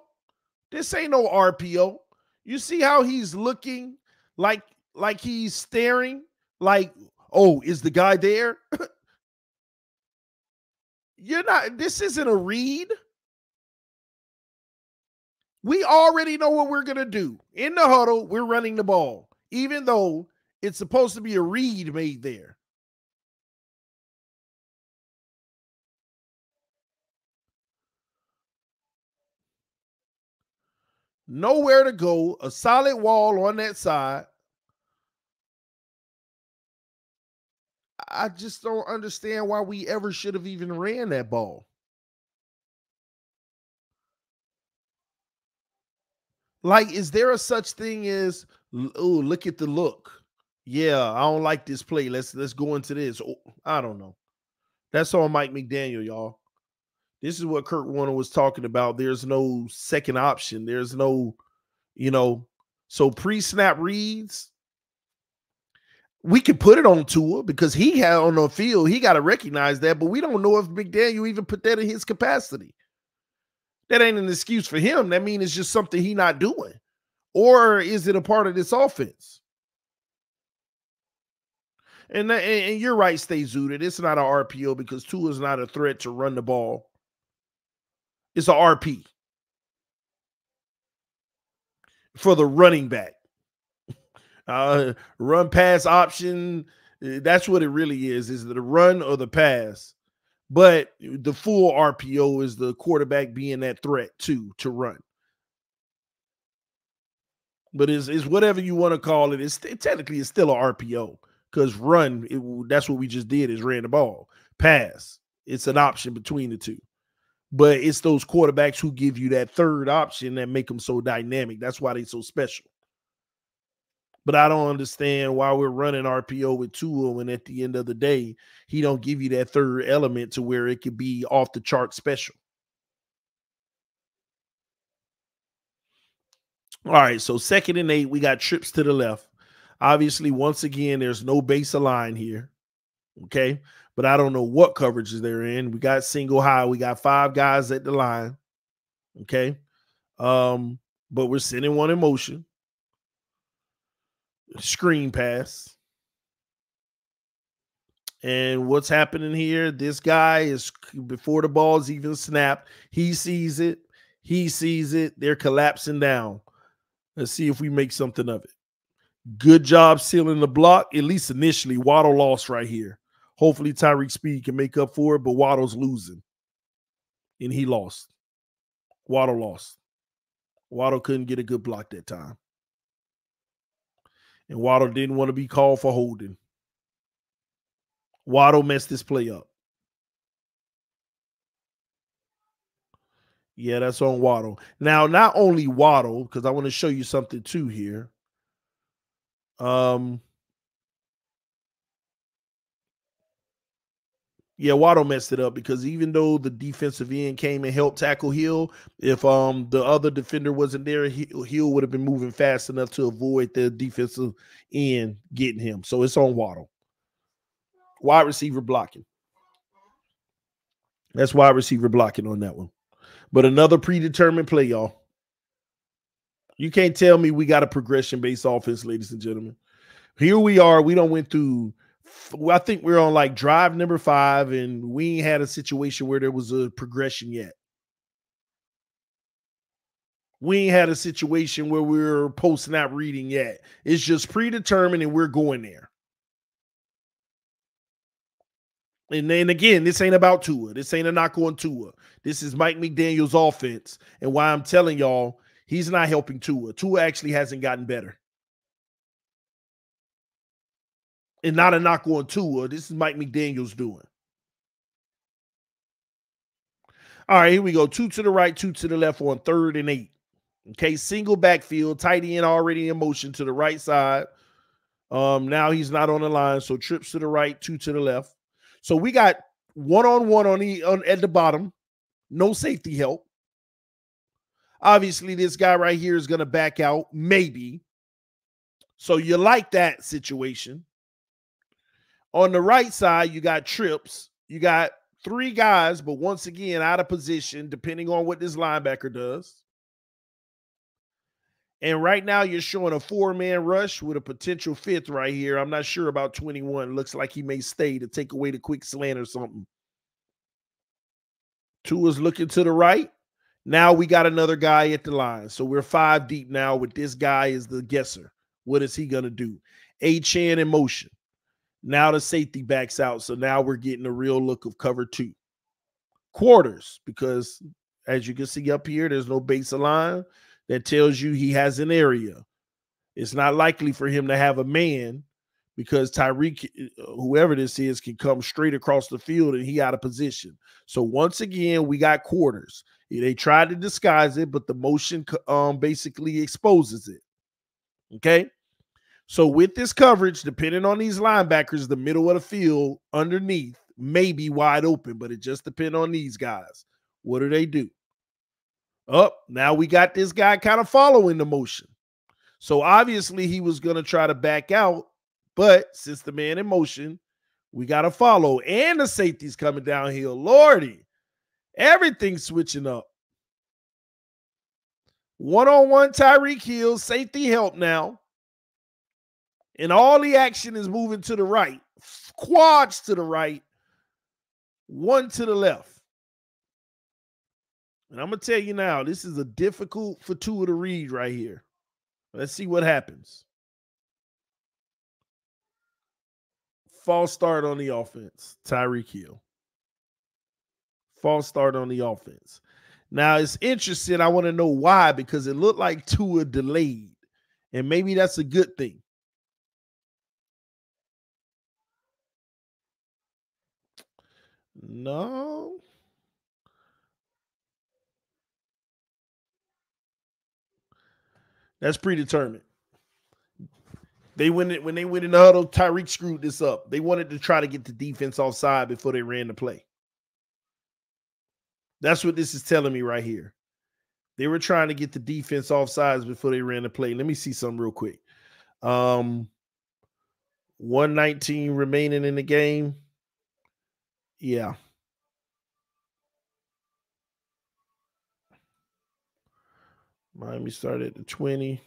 this ain't no RPO. You see how he's looking like like he's staring like oh is the guy there? You're not this isn't a read. We already know what we're going to do. In the huddle, we're running the ball even though it's supposed to be a read made there. nowhere to go, a solid wall on that side. I just don't understand why we ever should have even ran that ball. Like, is there a such thing as oh, look at the look? Yeah, I don't like this play. Let's let's go into this. Oh, I don't know. That's on Mike McDaniel, y'all. This is what Kurt Warner was talking about. There's no second option. There's no, you know, so pre-snap reads. We could put it on Tua because he had on the field. He got to recognize that, but we don't know if McDaniel even put that in his capacity. That ain't an excuse for him. That means it's just something he not doing. Or is it a part of this offense? And, and, you're right, stay zooted. It's not an RPO because Tua is not a threat to run the ball it's a RP for the running back. Uh, run pass option. Eh, that's what it really is. Is the run or the pass? But the full RPO is the quarterback being that threat too to run. But is is whatever you want to call it. It's it, technically it's still a RPO because run. It, that's what we just did is ran the ball. Pass. It's an option between the two. But it's those quarterbacks who give you that third option that make them so dynamic. That's why they're so special. But I don't understand why we're running RPO with Tua when at the end of the day, he don't give you that third element to where it could be off the chart special. All right, so second and eight, we got trips to the left. Obviously, once again, there's no base line here. Okay but I don't know what coverages they're in. We got single high. We got five guys at the line. Okay. Um, but we're sending one in motion. Screen pass. And what's happening here? This guy is before the ball's even snapped. He sees it. He sees it. They're collapsing down. Let's see if we make something of it. Good job sealing the block, at least initially. Waddle lost right here. Hopefully, Tyreek Speed can make up for it, but Waddle's losing. And he lost. Waddle lost. Waddle couldn't get a good block that time. And Waddle didn't want to be called for holding. Waddle messed this play up. Yeah, that's on Waddle. Now, not only Waddle, because I want to show you something too here. Um, Yeah, Waddle messed it up because even though the defensive end came and helped tackle Hill, if um the other defender wasn't there, Hill would have been moving fast enough to avoid the defensive end getting him. So it's on Waddle. Wide receiver blocking. That's wide receiver blocking on that one. But another predetermined play, y'all. You can't tell me we got a progression based offense, ladies and gentlemen. Here we are. We don't went through. I think we're on like drive number five, and we ain't had a situation where there was a progression yet. We ain't had a situation where we're post snap reading yet. It's just predetermined, and we're going there. And then again, this ain't about Tua. This ain't a knock on Tua. This is Mike McDaniel's offense. And why I'm telling y'all, he's not helping Tua. Tua actually hasn't gotten better. And not a knock on Tua. This is Mike McDaniel's doing. All right, here we go. Two to the right, two to the left on third and eight. Okay, single backfield, tight end already in motion to the right side. Um, now he's not on the line, so trips to the right, two to the left. So we got one on one on the on at the bottom, no safety help. Obviously, this guy right here is going to back out, maybe. So you like that situation. On the right side, you got trips. You got three guys, but once again, out of position, depending on what this linebacker does. And right now, you're showing a four man rush with a potential fifth right here. I'm not sure about 21. Looks like he may stay to take away the quick slant or something. Tua is looking to the right. Now we got another guy at the line. So we're five deep now with this guy is the guesser. What is he going to do? Achane in motion. Now the safety backs out. So now we're getting a real look of cover two. Quarters, because as you can see up here, there's no base line that tells you he has an area. It's not likely for him to have a man because Tyreek, uh, whoever this is, can come straight across the field and he out of position. So once again, we got quarters. They tried to disguise it, but the motion um, basically exposes it. Okay. So with this coverage, depending on these linebackers, the middle of the field underneath may be wide open, but it just depends on these guys. What do they do? Up oh, now we got this guy kind of following the motion. So obviously he was going to try to back out, but since the man in motion, we got to follow. And the safety's coming downhill. Lordy, everything's switching up. One on one Tyreek Hill, safety help now. And all the action is moving to the right, quads to the right, one to the left. And I'm gonna tell you now, this is a difficult for Tua to read right here. Let's see what happens. False start on the offense, Tyreek Hill. False start on the offense. Now it's interesting. I want to know why because it looked like Tua delayed, and maybe that's a good thing. No, That's predetermined. They went it when they went in the huddle. Tyreek screwed this up. They wanted to try to get the defense offside before they ran the play. That's what this is telling me right here. They were trying to get the defense off sides before they ran the play. Let me see something real quick. Um 119 remaining in the game. Yeah. Miami started at the 20.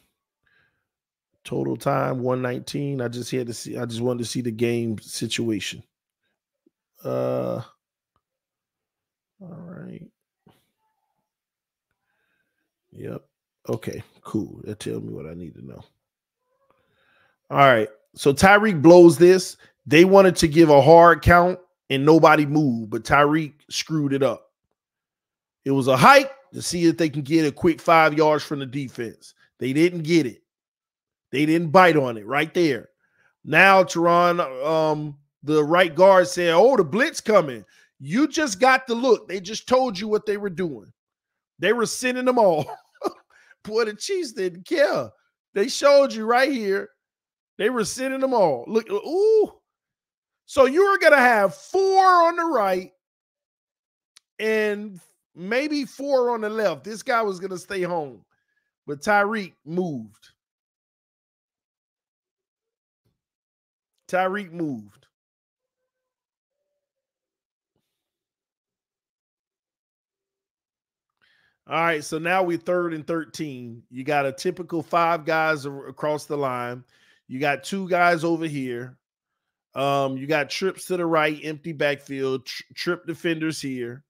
Total time 119. I just had to see, I just wanted to see the game situation. Uh all right. Yep. Okay, cool. That tells me what I need to know. All right. So Tyreek blows this. They wanted to give a hard count and nobody moved, but Tyreek screwed it up. It was a hike to see if they can get a quick five yards from the defense. They didn't get it. They didn't bite on it right there. Now, Terron, um, the right guard said, Oh, the blitz coming. You just got the look. They just told you what they were doing. They were sending them all. Boy, the Chiefs didn't care. They showed you right here. They were sending them all. Look, ooh. So you were gonna have four on the right and maybe four on the left. This guy was going to stay home, but Tyreek moved. Tyreek moved. All right, so now we're third and 13. You got a typical five guys across the line. You got two guys over here. Um, you got trips to the right, empty backfield, tr- trip defenders here.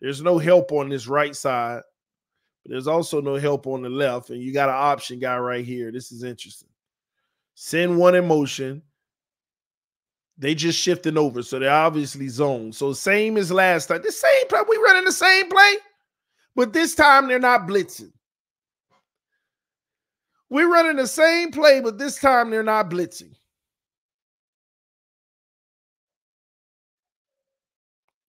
There's no help on this right side, but there's also no help on the left. And you got an option guy right here. This is interesting. Send one in motion. They just shifting over, so they're obviously zoned. So same as last time. The same play. We running the same play, but this time they're not blitzing. We're running the same play, but this time they're not blitzing.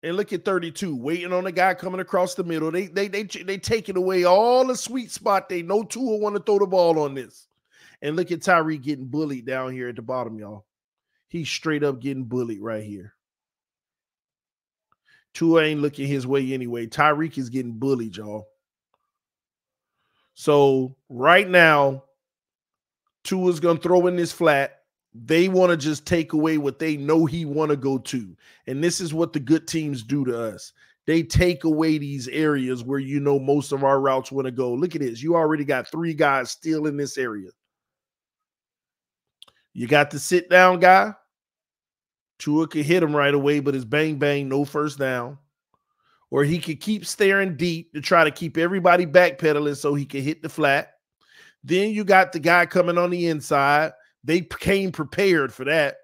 And look at 32, waiting on the guy coming across the middle. They they they they taking away all the sweet spot. They know Tua will want to throw the ball on this. And look at Tyreek getting bullied down here at the bottom, y'all. He's straight up getting bullied right here. Tua ain't looking his way anyway. Tyreek is getting bullied, y'all. So right now, Tua's gonna throw in this flat. They want to just take away what they know he want to go to. And this is what the good teams do to us. They take away these areas where you know most of our routes want to go. Look at this. You already got three guys still in this area. You got the sit down guy. Tua could hit him right away, but it's bang bang, no first down. Or he could keep staring deep to try to keep everybody backpedaling so he can hit the flat. Then you got the guy coming on the inside they came prepared for that.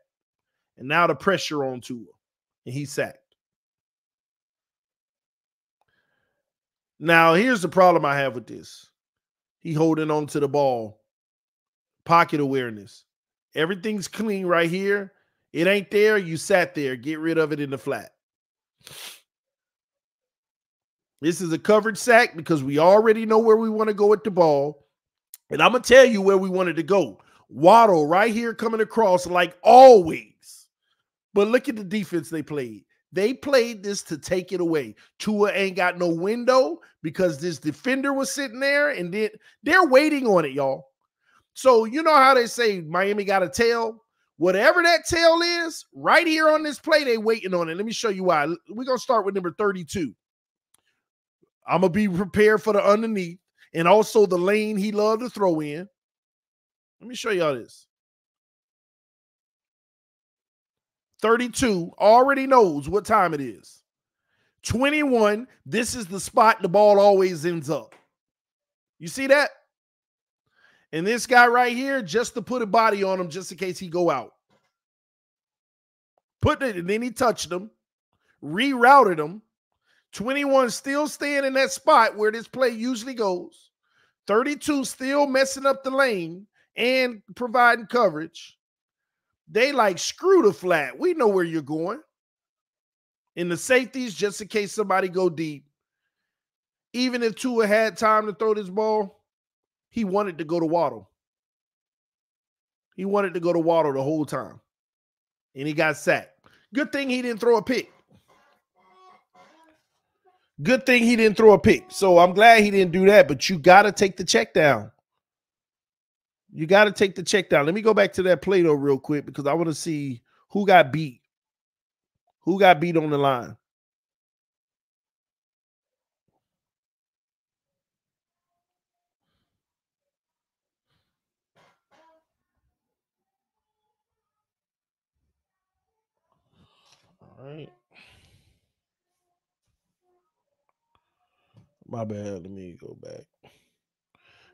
And now the pressure on Tua. And he sacked. Now, here's the problem I have with this. He holding on to the ball. Pocket awareness. Everything's clean right here. It ain't there. You sat there. Get rid of it in the flat. This is a covered sack because we already know where we want to go with the ball. And I'm going to tell you where we wanted to go. Waddle right here coming across like always. But look at the defense they played. They played this to take it away. Tua ain't got no window because this defender was sitting there and then they're waiting on it, y'all. So you know how they say Miami got a tail? Whatever that tail is, right here on this play, they waiting on it. Let me show you why. We're gonna start with number 32. I'm gonna be prepared for the underneath and also the lane he loved to throw in. Let me show y'all this. 32 already knows what time it is. 21, this is the spot the ball always ends up. You see that? And this guy right here, just to put a body on him, just in case he go out. Put it, and then he touched him, rerouted him. 21 still staying in that spot where this play usually goes. 32 still messing up the lane and providing coverage. They like screw the flat. We know where you're going. In the safeties, just in case somebody go deep. Even if Tua had time to throw this ball, he wanted to go to Waddle. He wanted to go to Waddle the whole time. And he got sacked. Good thing he didn't throw a pick. Good thing he didn't throw a pick. So I'm glad he didn't do that, but you got to take the check down. You got to take the check down. Let me go back to that play though, real quick, because I want to see who got beat. Who got beat on the line? All right. My bad. Let me go back.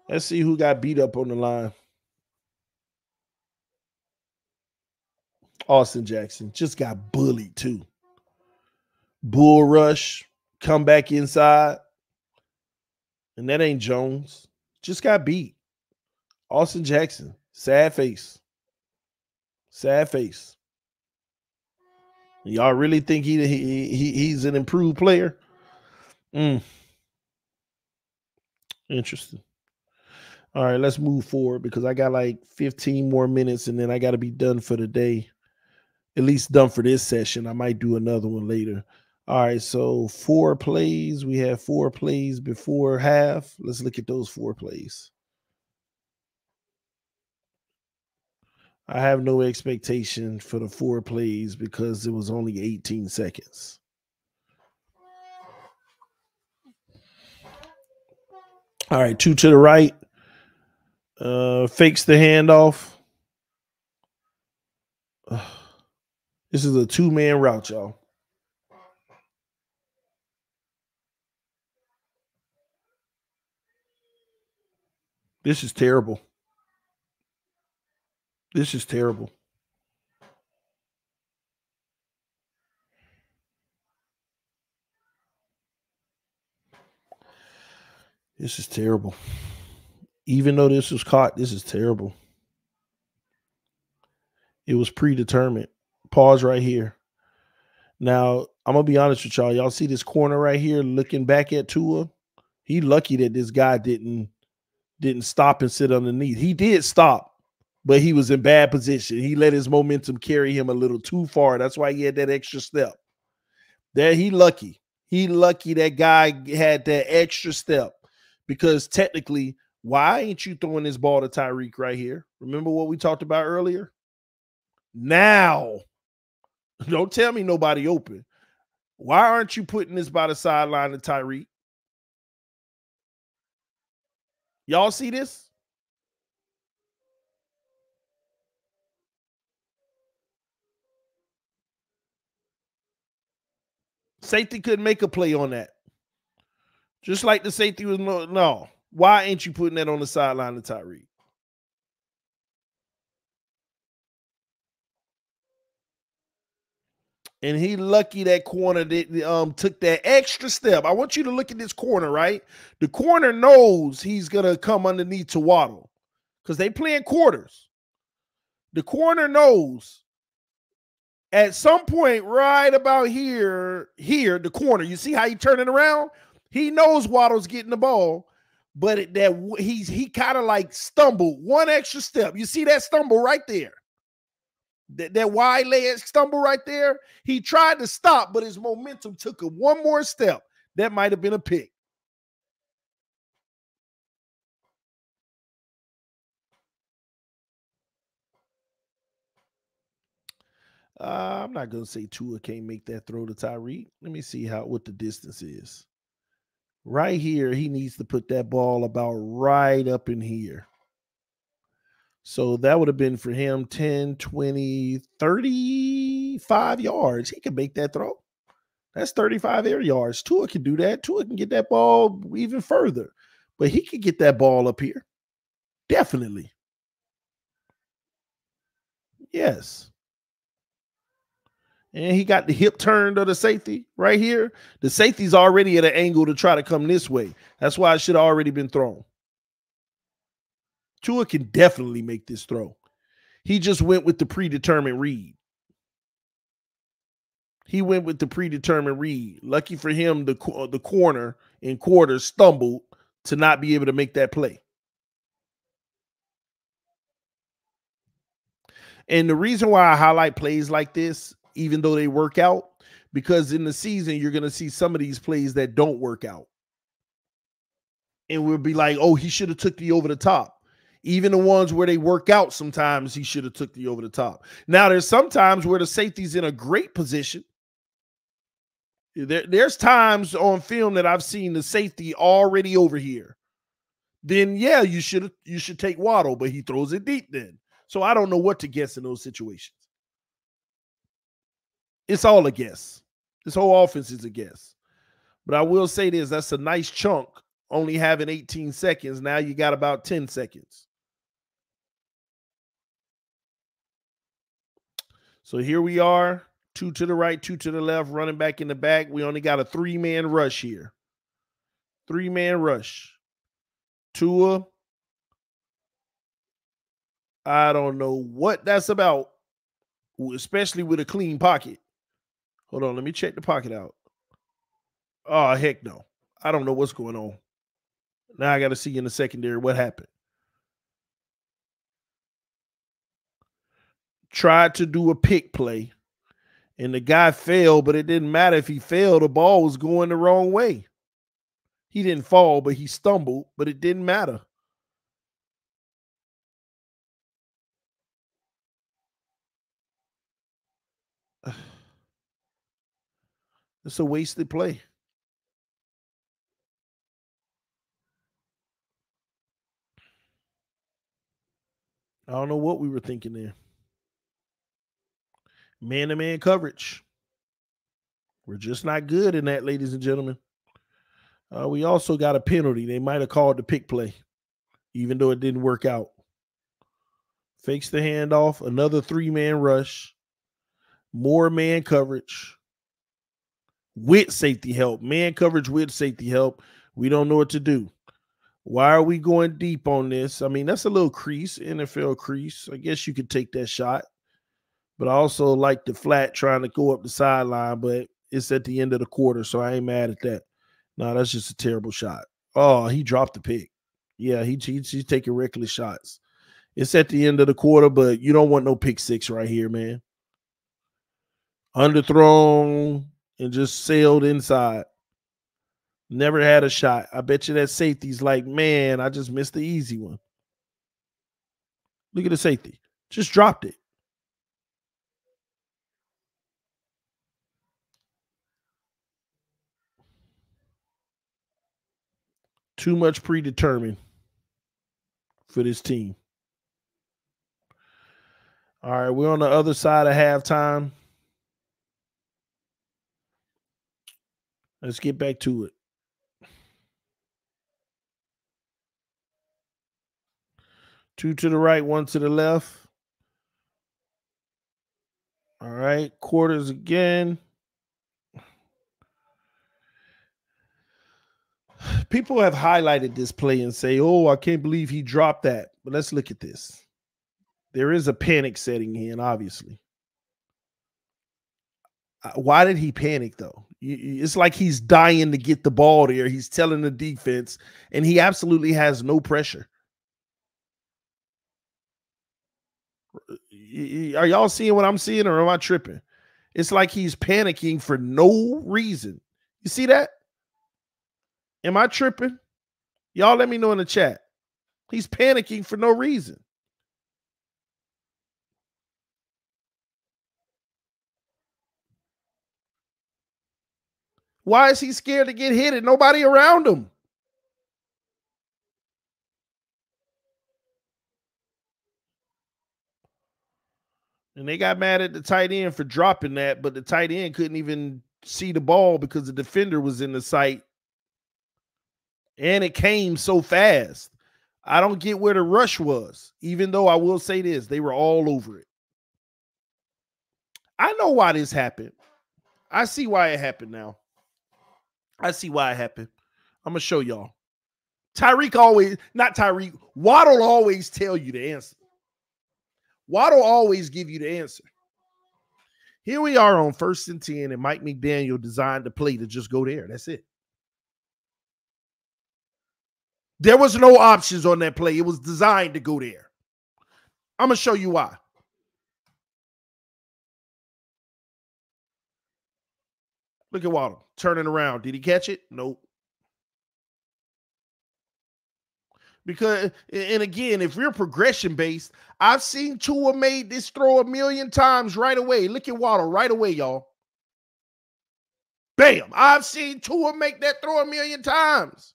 Let's see who got beat up on the line. Austin Jackson just got bullied too. Bull rush, come back inside. And that ain't Jones. Just got beat. Austin Jackson, sad face. Sad face. Y'all really think he, he, he he's an improved player? Mm. Interesting. All right, let's move forward because I got like 15 more minutes and then I got to be done for the day at least done for this session. I might do another one later. All right, so four plays. We have four plays before half. Let's look at those four plays. I have no expectation for the four plays because it was only 18 seconds. All right, two to the right. Uh, fakes the handoff. This is a two man route, y'all. This is terrible. This is terrible. This is terrible. Even though this was caught, this is terrible. It was predetermined. Pause right here. Now, I'm gonna be honest with y'all. Y'all see this corner right here looking back at Tua? He lucky that this guy didn't didn't stop and sit underneath. He did stop, but he was in bad position. He let his momentum carry him a little too far. That's why he had that extra step. There, he lucky. He lucky that guy had that extra step because technically, why ain't you throwing this ball to Tyreek right here? Remember what we talked about earlier? Now, don't tell me nobody open. Why aren't you putting this by the sideline to Tyreek? Y'all see this? Safety couldn't make a play on that. Just like the safety was no, no. Why ain't you putting that on the sideline to Tyreek? And he lucky that corner that um took that extra step. I want you to look at this corner, right? The corner knows he's gonna come underneath to Waddle because they playing quarters. The corner knows at some point, right about here, here, the corner. You see how he turning around? He knows Waddle's getting the ball, but that he's he kind of like stumbled one extra step. You see that stumble right there? That, that wide leg stumble right there. He tried to stop, but his momentum took him one more step. That might have been a pick. Uh, I'm not gonna say Tua can't make that throw to Tyreek. Let me see how what the distance is. Right here, he needs to put that ball about right up in here. So that would have been for him 10, 20, 35 yards. He could make that throw. That's 35 air yards. Tua can do that. Tua can get that ball even further, but he could get that ball up here. Definitely. Yes. And he got the hip turned of the safety right here. The safety's already at an angle to try to come this way. That's why it should have already been thrown. Tua can definitely make this throw. He just went with the predetermined read. He went with the predetermined read. Lucky for him, the the corner in quarters stumbled to not be able to make that play. And the reason why I highlight plays like this, even though they work out, because in the season you're going to see some of these plays that don't work out, and we'll be like, "Oh, he should have took the over the top." Even the ones where they work out, sometimes he should have took the over the top. Now, there's sometimes where the safety's in a great position. There, there's times on film that I've seen the safety already over here. Then yeah, you should you should take Waddle, but he throws it deep then. So I don't know what to guess in those situations. It's all a guess. This whole offense is a guess. But I will say this that's a nice chunk, only having 18 seconds. Now you got about 10 seconds. So here we are, two to the right, two to the left, running back in the back. We only got a three man rush here. Three man rush. Tua. I don't know what that's about, especially with a clean pocket. Hold on, let me check the pocket out. Oh, heck no. I don't know what's going on. Now I got to see in the secondary what happened. tried to do a pick play and the guy fell, but it didn't matter if he fell, the ball was going the wrong way. He didn't fall, but he stumbled, but it didn't matter. It's a wasted play. I don't know what we were thinking there. Man to man coverage. We're just not good in that, ladies and gentlemen. Uh, we also got a penalty. They might have called the pick play, even though it didn't work out. Fakes the handoff, another three man rush, more man coverage with safety help, man coverage with safety help. We don't know what to do. Why are we going deep on this? I mean, that's a little crease, NFL crease. I guess you could take that shot. But I also like the flat trying to go up the sideline, but it's at the end of the quarter, so I ain't mad at that. No, that's just a terrible shot. Oh, he dropped the pick. Yeah, he, he he's taking reckless shots. It's at the end of the quarter, but you don't want no pick six right here, man. Underthrown and just sailed inside. Never had a shot. I bet you that safety's like, man, I just missed the easy one. Look at the safety. Just dropped it. Too much predetermined for this team. All right, we're on the other side of halftime. Let's get back to it. Two to the right, one to the left. All right, quarters again. People have highlighted this play and say, oh, I can't believe he dropped that. But let's look at this. There is a panic setting in, obviously. Uh, why did he panic though? It's like he's dying to get the ball there. He's telling the defense, and he absolutely has no pressure. Are y'all seeing what I'm seeing, or am I tripping? It's like he's panicking for no reason. You see that? Am I tripping? Y'all let me know in the chat. He's panicking for no reason. Why is he scared to get hit and nobody around him? And they got mad at the tight end for dropping that, but the tight end couldn't even see the ball because the defender was in the sight. And it came so fast. I don't get where the rush was, even though I will say this they were all over it. I know why this happened. I see why it happened now. I see why it happened. I'm gonna show y'all. Tyreek always, not Tyreek, Waddle always tell you the answer. Waddle always give you the answer. Here we are on first and 10, and Mike McDaniel designed the play to just go there. That's it. There was no options on that play. It was designed to go there. I'm going to show you why. Look at Waddle turning around. Did he catch it? Nope. Because, and again, if we're progression based, I've seen Tua made this throw a million times right away. Look at Waddle right away, y'all. Bam. I've seen Tua make that throw a million times.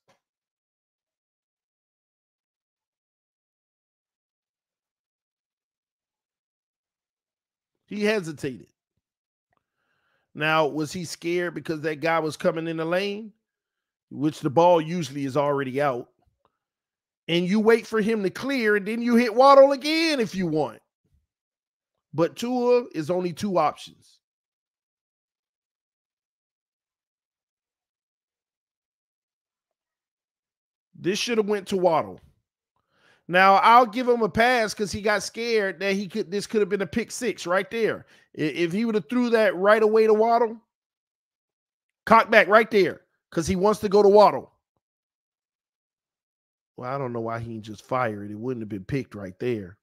He hesitated. Now, was he scared because that guy was coming in the lane, which the ball usually is already out? And you wait for him to clear, and then you hit Waddle again if you want. But Tua is only two options. This should have went to Waddle. Now I'll give him a pass because he got scared that he could. This could have been a pick six right there. If he would have threw that right away to Waddle, cock back right there because he wants to go to Waddle. Well, I don't know why he just fired. It It wouldn't have been picked right there.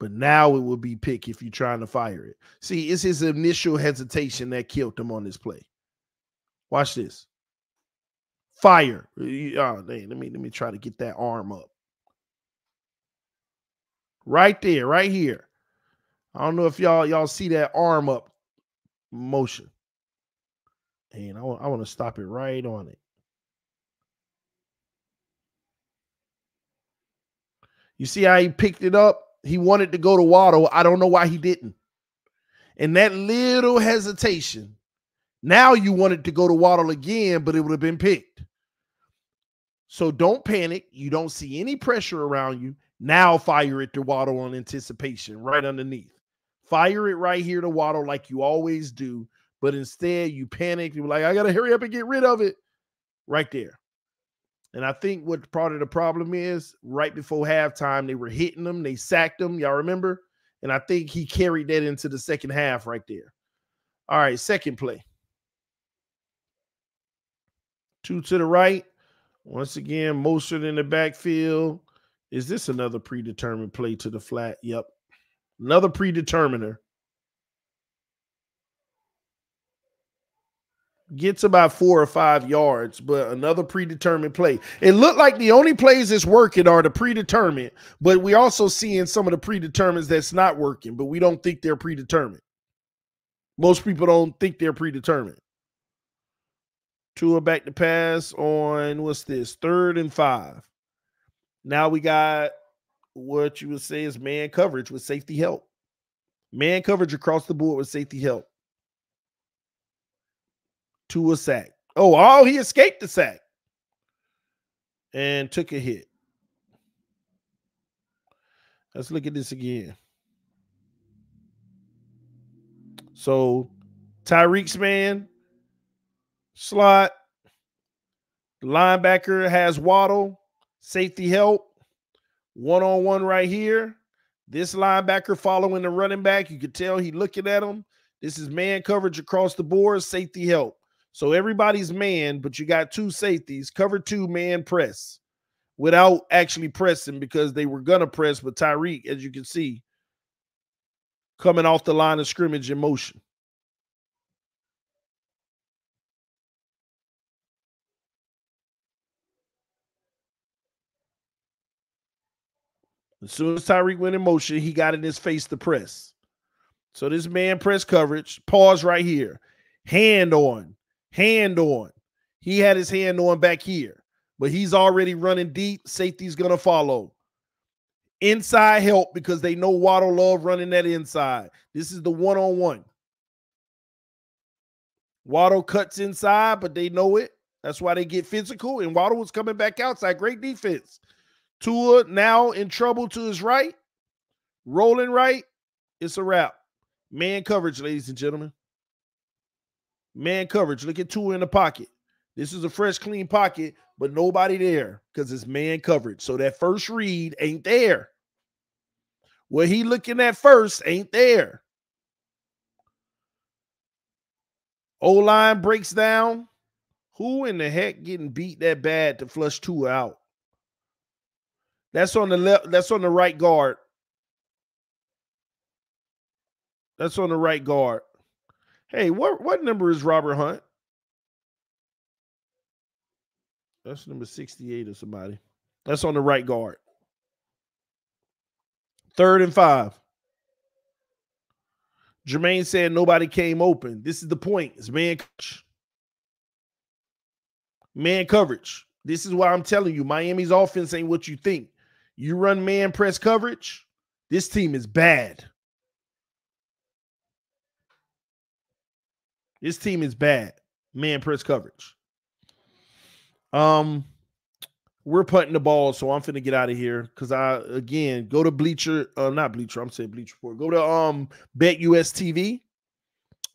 But now it would be picked if you're trying to fire it. See, it's his initial hesitation that killed him on this play. Watch this. Fire. Oh, man, let me let me try to get that arm up. Right there, right here. I don't know if y'all y'all see that arm up motion. And I want I want to stop it right on it. You see how he picked it up he wanted to go to Waddle. I don't know why he didn't. And that little hesitation, now you wanted to go to Waddle again, but it would have been picked. So don't panic. You don't see any pressure around you. Now fire it to Waddle on anticipation right underneath. Fire it right here to Waddle like you always do. But instead, you panic. You're like, I got to hurry up and get rid of it right there. And I think what part of the problem is right before halftime, they were hitting them, they sacked them. Y'all remember? And I think he carried that into the second half right there. All right, second play. Two to the right. Once again, Mostert in the backfield. Is this another predetermined play to the flat? Yep. Another predeterminer. Gets about four or five yards, but another predetermined play. It looked like the only plays that's working are the predetermined, but we also seeing some of the predetermined that's not working, but we don't think they're predetermined. Most people don't think they're predetermined. Tua back to pass on what's this? Third and five. Now we got what you would say is man coverage with safety help. Man coverage across the board with safety help. To a sack. Oh, oh, he escaped the sack and took a hit. Let's look at this again. So Tyreek's man slot. Linebacker has Waddle, safety help, one on one right here. This linebacker following the running back, you could tell he looking at him. This is man coverage across the board, safety help. So everybody's man, but you got two safeties, cover two man press without actually pressing because they were gonna press, but Tyreek, as you can see, coming off the line of scrimmage in motion. As soon as Tyreek went in motion, he got in his face to press. So this man press coverage, pause right here, hand on, hand on. He had his hand on back here, but he's already running deep. Safety's gonna follow. Inside help because they know Waddle love running that inside. This is the one-on-one. Waddle cuts inside, but they know it. That's why they get physical. And Waddle was coming back outside. Great defense. Tua now in trouble to his right, rolling right. It's a wrap. Man coverage, ladies and gentlemen. Man coverage. Look at Tua in the pocket. This is a fresh, clean pocket, but nobody there because it's man coverage. So that first read ain't there. What he looking at first ain't there. O line breaks down. Who in the heck getting beat that bad to flush Tua out? That's on the left. That's on the right guard. That's on the right guard. Hey, what what number is Robert Hunt? That's number 68 or somebody. That's on the right guard. Third and five. Jermaine said nobody came open. This is the point. It's man coverage. Man coverage. This is why I'm telling you, Miami's offense ain't what you think. You run man press coverage, this team is bad. This team is bad. Man press coverage. Um, we're putting the ball, so I'm finna get out of here because I again go to Bleacher, uh, not Bleacher. I'm saying Bleacher Report. Go to um BetUS TV.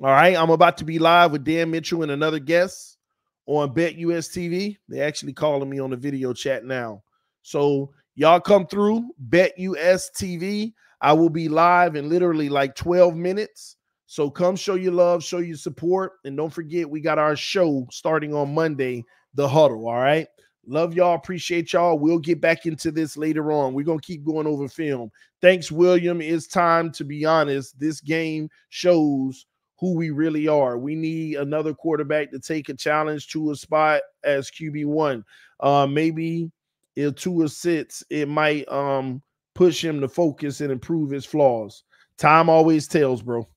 All right, I'm about to be live with Dan Mitchell and another guest on BetUS TV. They actually calling me on the video chat now. So Y'all come through, BetUS TV. I will be live in literally like 12 minutes. So come show your love, show your support. And don't forget, we got our show starting on Monday, The Huddle. All right. Love y'all. Appreciate y'all. We'll get back into this later on. We're going to keep going over film. Thanks, William. It's time to be honest. This game shows who we really are. We need another quarterback to take a challenge to a spot as QB1. Uh, maybe if Tua sits, it might um push him to focus and improve his flaws. Time always tells, bro.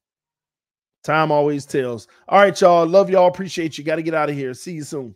Time always tells. All right, y'all. Love y'all. Appreciate you. Got to get out of here. See you soon.